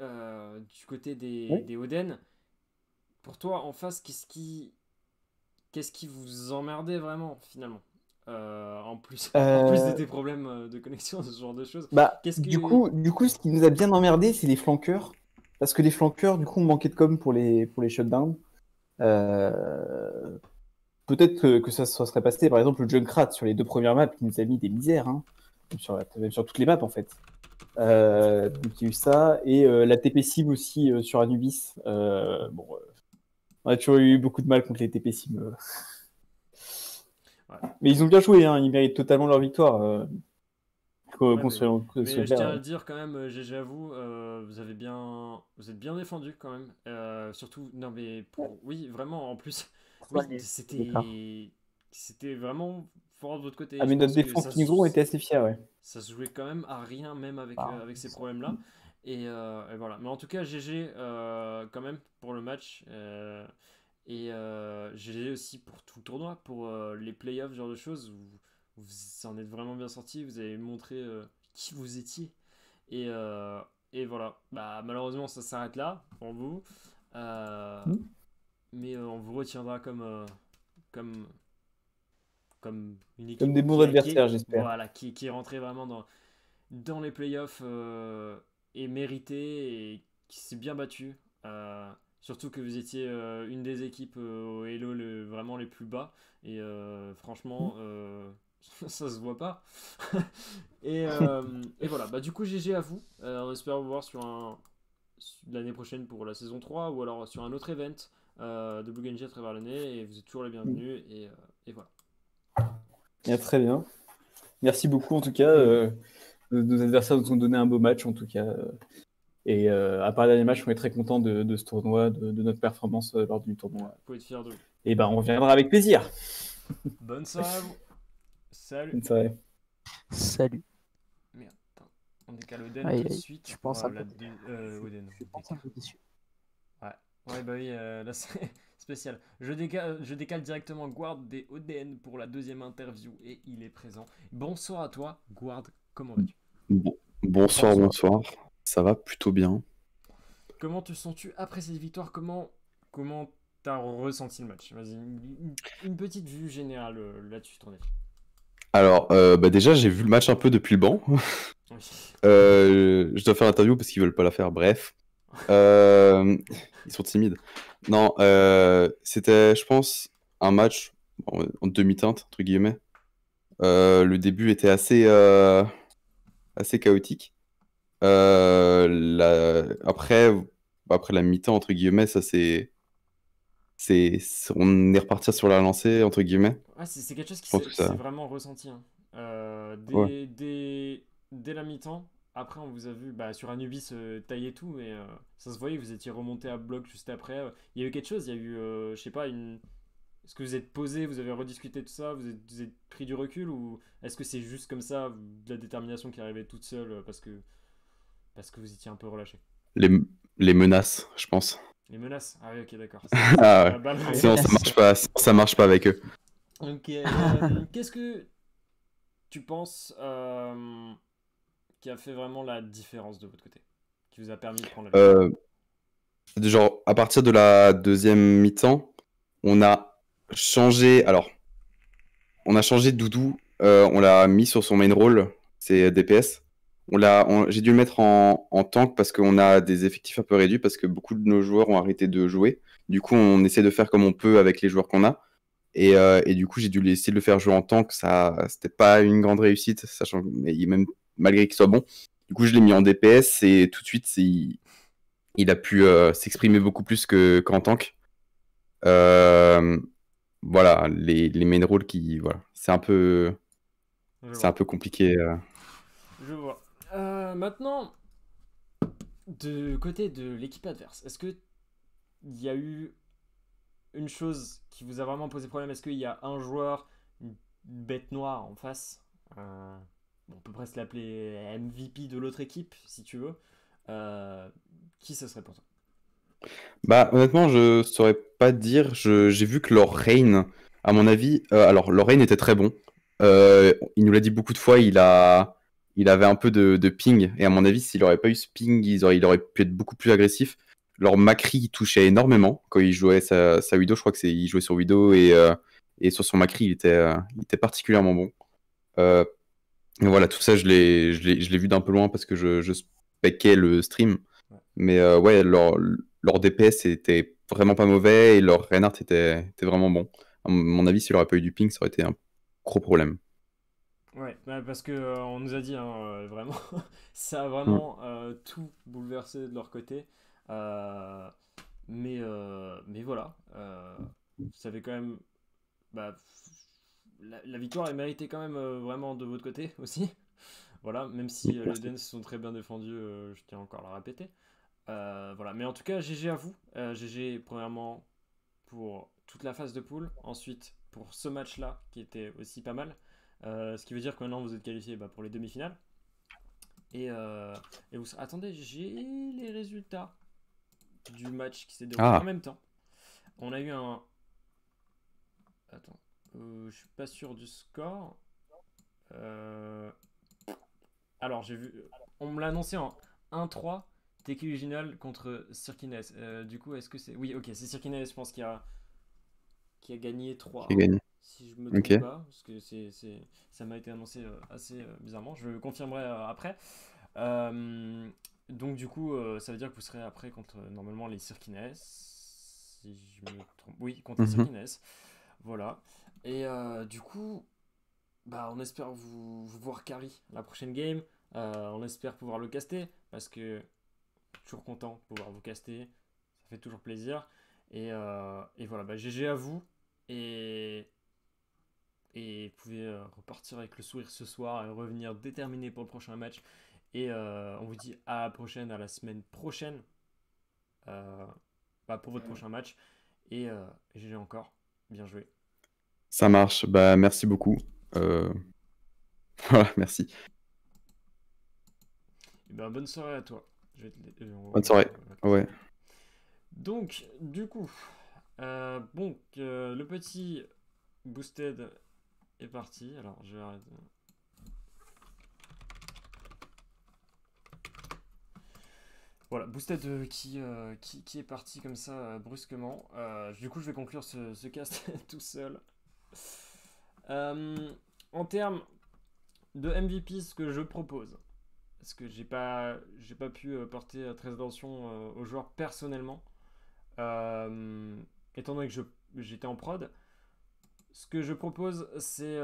Euh, du côté des, Oui. des Oden, pour toi en face, qu'est-ce qui, qu'est-ce qui vous emmerdait vraiment finalement Euh, en, plus, <laughs> en plus de Euh, tes problèmes de connexion, <laughs> ce genre de choses. Bah, du coup, du coup, ce qui nous a bien emmerdé, c'est les flanqueurs. parce que les flanqueurs, du coup, ont manqué de com pour les, pour les shutdowns. Euh, Peut-être que, que ça se serait passé, par exemple, le Junkrat sur les deux premières maps, qui nous a mis des misères, hein, même, sur, la- même sur toutes les maps en fait. Euh, donc il y a eu ça, et euh, la TP Sim aussi euh, sur Anubis. Euh, bon, euh, on a toujours eu beaucoup de mal contre les TP Sim. euh. Ouais. Mais ils ont bien joué, hein, ils méritent totalement leur victoire. euh, Ouais, mais- Mais je tiens à le dire quand même, GG à vous, euh, vous avez bien, vous êtes bien défendu quand même. Euh, surtout, non mais pour- oui, vraiment, en plus, oui, c'était, c'était vraiment fort de votre côté. Ah, mais notre défense se- Gros était assez fier, ouais. ça se jouait quand même à rien, même avec, Ah, euh, avec ces problèmes-là. Et, euh, et voilà. Mais en tout cas, GG euh, quand même pour le match. et GG aussi pour tout le tournoi, pour les playoffs, genre de choses. Où, où vous en êtes vraiment bien sorti. Vous avez montré qui vous étiez. Et, et voilà. Bah, malheureusement, ça s'arrête là pour vous. Euh, Mm. Mais on vous retiendra comme, comme, comme une équipe. Comme des bons adversaires, j'espère. Voilà, qui, qui est rentré vraiment dans, dans les playoffs euh, et mérité et qui s'est bien battu. Euh, surtout que vous étiez euh, une des équipes au Hello le, vraiment les plus bas. Et franchement, euh, <laughs> ça se voit pas. <laughs> et, et voilà, bah, du coup, GG à vous. On espère vous voir sur un l'année prochaine pour la saison 3 ou alors sur un autre event de Blue Genji à travers l'année. Et vous êtes toujours les bienvenus. Et, euh, et voilà. Bien, très bien. Merci beaucoup en tout cas. euh, nos adversaires nous ont donné un beau match en tout cas. euh, et euh, à part le dernier match, on est très content de, de ce tournoi, de, de notre performance lors du tournoi. Vous pouvez être fiers de vous. Et ben on reviendra avec plaisir. Bonne soirée à vous. Salut. Bonne soirée. Salut. Merde, attends. On décale Oden Aïe, tout de suite. je pense euh, la deux- euh, Oden. Déçu. Ouais, bah oui, euh, là c'est spécial. Je décale, je décale directement Guard des Oden pour la deuxième interview et il est présent. Bonsoir à toi, Guard. Comment vas-tu? Bon- bonsoir, bonsoir. Ça va plutôt bien. Comment te sens-tu après cette victoire? Comment comment t'as ressenti le match? Vas-y, une, petite vue générale euh, là-dessus, ton avis. Alors, euh, bah déjà, j'ai vu le match un peu depuis le banc. <laughs> Euh, je dois faire l'interview parce qu'ils veulent pas la faire. Bref, Euh, ils sont timides. Non, euh, c'était, je pense, un match en, en demi-teinte entre guillemets. Euh, le début était assez, assez chaotique. La- après, après la mi-temps entre guillemets, ça c'est, c'est, on est reparti sur la lancée entre guillemets. Ouais, c'est quelque chose qui s'est vraiment ressenti. hein. Dès, Ouais. dès- dès la mi-temps, après on vous a vu bah, sur Anubis euh, tailler tout, mais euh, ça se voyait que vous étiez remonté à bloc juste après. Il y a eu quelque chose, il y a eu, euh, je sais pas, une... Est-ce que vous êtes posé, vous avez rediscuté de ça, vous êtes, vous êtes pris du recul ou est-ce que c'est juste comme ça, de la détermination qui arrivait toute seule euh, parce que, parce que vous étiez un peu relâché? Les, les menaces, je pense. Les menaces? Ah oui, ok, d'accord. <laughs> Ah ouais. Balle. Sinon ça marche pas, sinon ça marche pas avec eux. Ok. euh, Qu'est-ce que tu penses euh, qui a fait vraiment la différence de votre côté Qui vous a permis de prendre la Euh, genre, à partir de la deuxième mi-temps, on a changé. Alors, on a changé Doudou. euh, on l'a mis sur son main role, c'est DPS. On l'a, on- j'ai dû le mettre en, en tank parce qu'on a des effectifs un peu réduits parce que beaucoup de nos joueurs ont arrêté de jouer. Du coup, on essaie de faire comme on peut avec les joueurs qu'on a. Et, euh, et du coup, j'ai dû essayer de le faire jouer en tank. Ça, c'était pas une grande réussite, sachant mais il- même malgré qu'il soit bon. Du coup, je l'ai mis en DPS et tout de suite, c'est, il a pu euh, s'exprimer beaucoup plus que, qu'en tank. Euh, voilà, les, les main roles qui, voilà, c'est un peu, c'est un peu compliqué. euh. Je vois. Euh, maintenant, de côté de l'équipe adverse, est-ce que il y a eu une chose qui vous a vraiment posé problème? Est-ce qu'il y a un joueur, une bête noire en face? Euh, On peut presque l'appeler MVP de l'autre équipe, si tu veux. Euh, qui ce serait pour toi? Bah, honnêtement, je saurais pas dire. J'ai vu que leur Rain, à mon avis, euh, alors leur Rain était très bon. Euh, il nous l'a dit beaucoup de fois. Il a, il avait un peu de, de ping. Et à mon avis, s'il aurait pas eu ce ping, il aurait, pu être beaucoup plus agressif. Leur Macri touchait énormément quand il jouait sa, sa Widow. Je crois que c'est, il jouait sur Widow et, et sur son Macri, il était, il était particulièrement bon. Voilà, tout ça, je l'ai, je l'ai, je l'ai vu d'un peu loin parce que je, je specais le stream. Mais euh, ouais, leur, leur DPS était vraiment pas mauvais et leur Reinhardt était, était vraiment bon. À mon avis, s'il aurait pas eu du ping, ça aurait été un gros problème. Ouais, bah, parce que euh, on nous a dit hein, euh, vraiment, <laughs> ça a vraiment euh, tout bouleversé de leur côté. Mais, mais voilà, ça fait quand même. Bah, la, la victoire est méritée quand même euh, vraiment de votre côté aussi. <laughs> Voilà, même si euh, les. Dens sont très bien défendus, euh, je tiens encore à le répéter. Voilà, mais en tout cas, GG à vous. GG, premièrement, pour toute la phase de poule. Ensuite, pour ce match-là, qui était aussi pas mal. Ce qui veut dire que maintenant vous êtes qualifié bah, pour les demi-finales. Et, et vous... Attendez, j'ai les résultats du match qui s'est déroulé Ah. en même temps. On a eu un. Attends, euh, je suis pas sûr du score. Euh, Alors, j'ai vu. On me l'a annoncé en 1-3, TQ original contre Cirkines. Euh, du coup, est-ce que c'est. Oui, ok, c'est Cirkines, je pense, qui a, qui a gagné 3 Qui a gagné. si je me trompe pas, parce que c'est, c'est- ça m'a été annoncé assez bizarrement. Je le confirmerai après. Donc du coup, ça veut dire que vous serez après contre normalement les Cirkines, si je me trompe. Oui, contre les Mhm. Cirkines. Voilà. Et euh, du coup, bah, on espère vous, vous voir carry la prochaine game. Euh, on espère pouvoir le caster parce que toujours content de pouvoir vous caster. Ça fait toujours plaisir. Et, euh, et voilà, bah, GG à vous. Et, et vous pouvez euh, repartir avec le sourire ce soir et revenir déterminé pour le prochain match. Et on vous dit à la prochaine, à la semaine prochaine bah, pour votre prochain match. Et GG encore. Bien joué. Ça marche. Bah, merci beaucoup. Euh, <laughs> Voilà, merci. Et ben, bonne soirée à toi. Je vais te- euh, on- Bonne soirée. Ouais. Donc, du coup, euh, bon, euh, le petit boosted est parti. Alors, je vais arrêter. Voilà, boosted qui, euh, qui, qui est parti comme ça brusquement. Du coup, je vais conclure ce, ce cast <laughs> tout seul. Euh, en termes de MVP, ce que je propose, parce que j'ai pas, j'ai pas pu euh, porter euh, très attention aux joueurs personnellement, étant donné que j'étais en prod, ce que je propose, c'est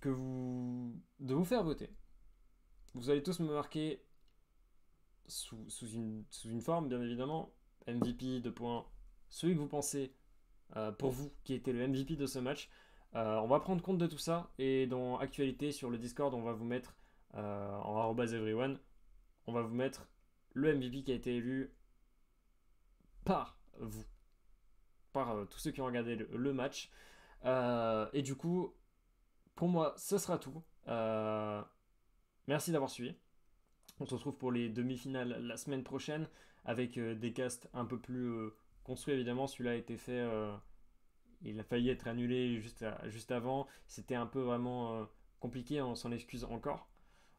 que vous, de vous faire voter. Vous allez tous me marquer sous, une, sous une forme, bien évidemment, MVP, de points, celui que vous pensez pour vous qui était le MVP de ce match. Euh, on va prendre compte de tout ça et dans actualité sur le Discord, on va vous mettre euh, en everyone, on va vous mettre le MVP qui a été élu par vous, par euh, tous ceux qui ont regardé le, match. Euh, et du coup, pour moi, ce sera tout. Euh, merci d'avoir suivi. On se retrouve pour les demi-finales la semaine prochaine avec euh, des casts un peu plus euh, construits évidemment. Celui-là a été fait, euh, il a failli être annulé juste, à- juste avant. C'était un peu vraiment euh, compliqué, on s'en excuse encore.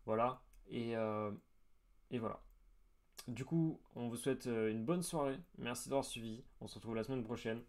Voilà. Et, euh, et voilà. Du coup, on vous souhaite une bonne soirée. Merci d'avoir suivi. On se retrouve la semaine prochaine.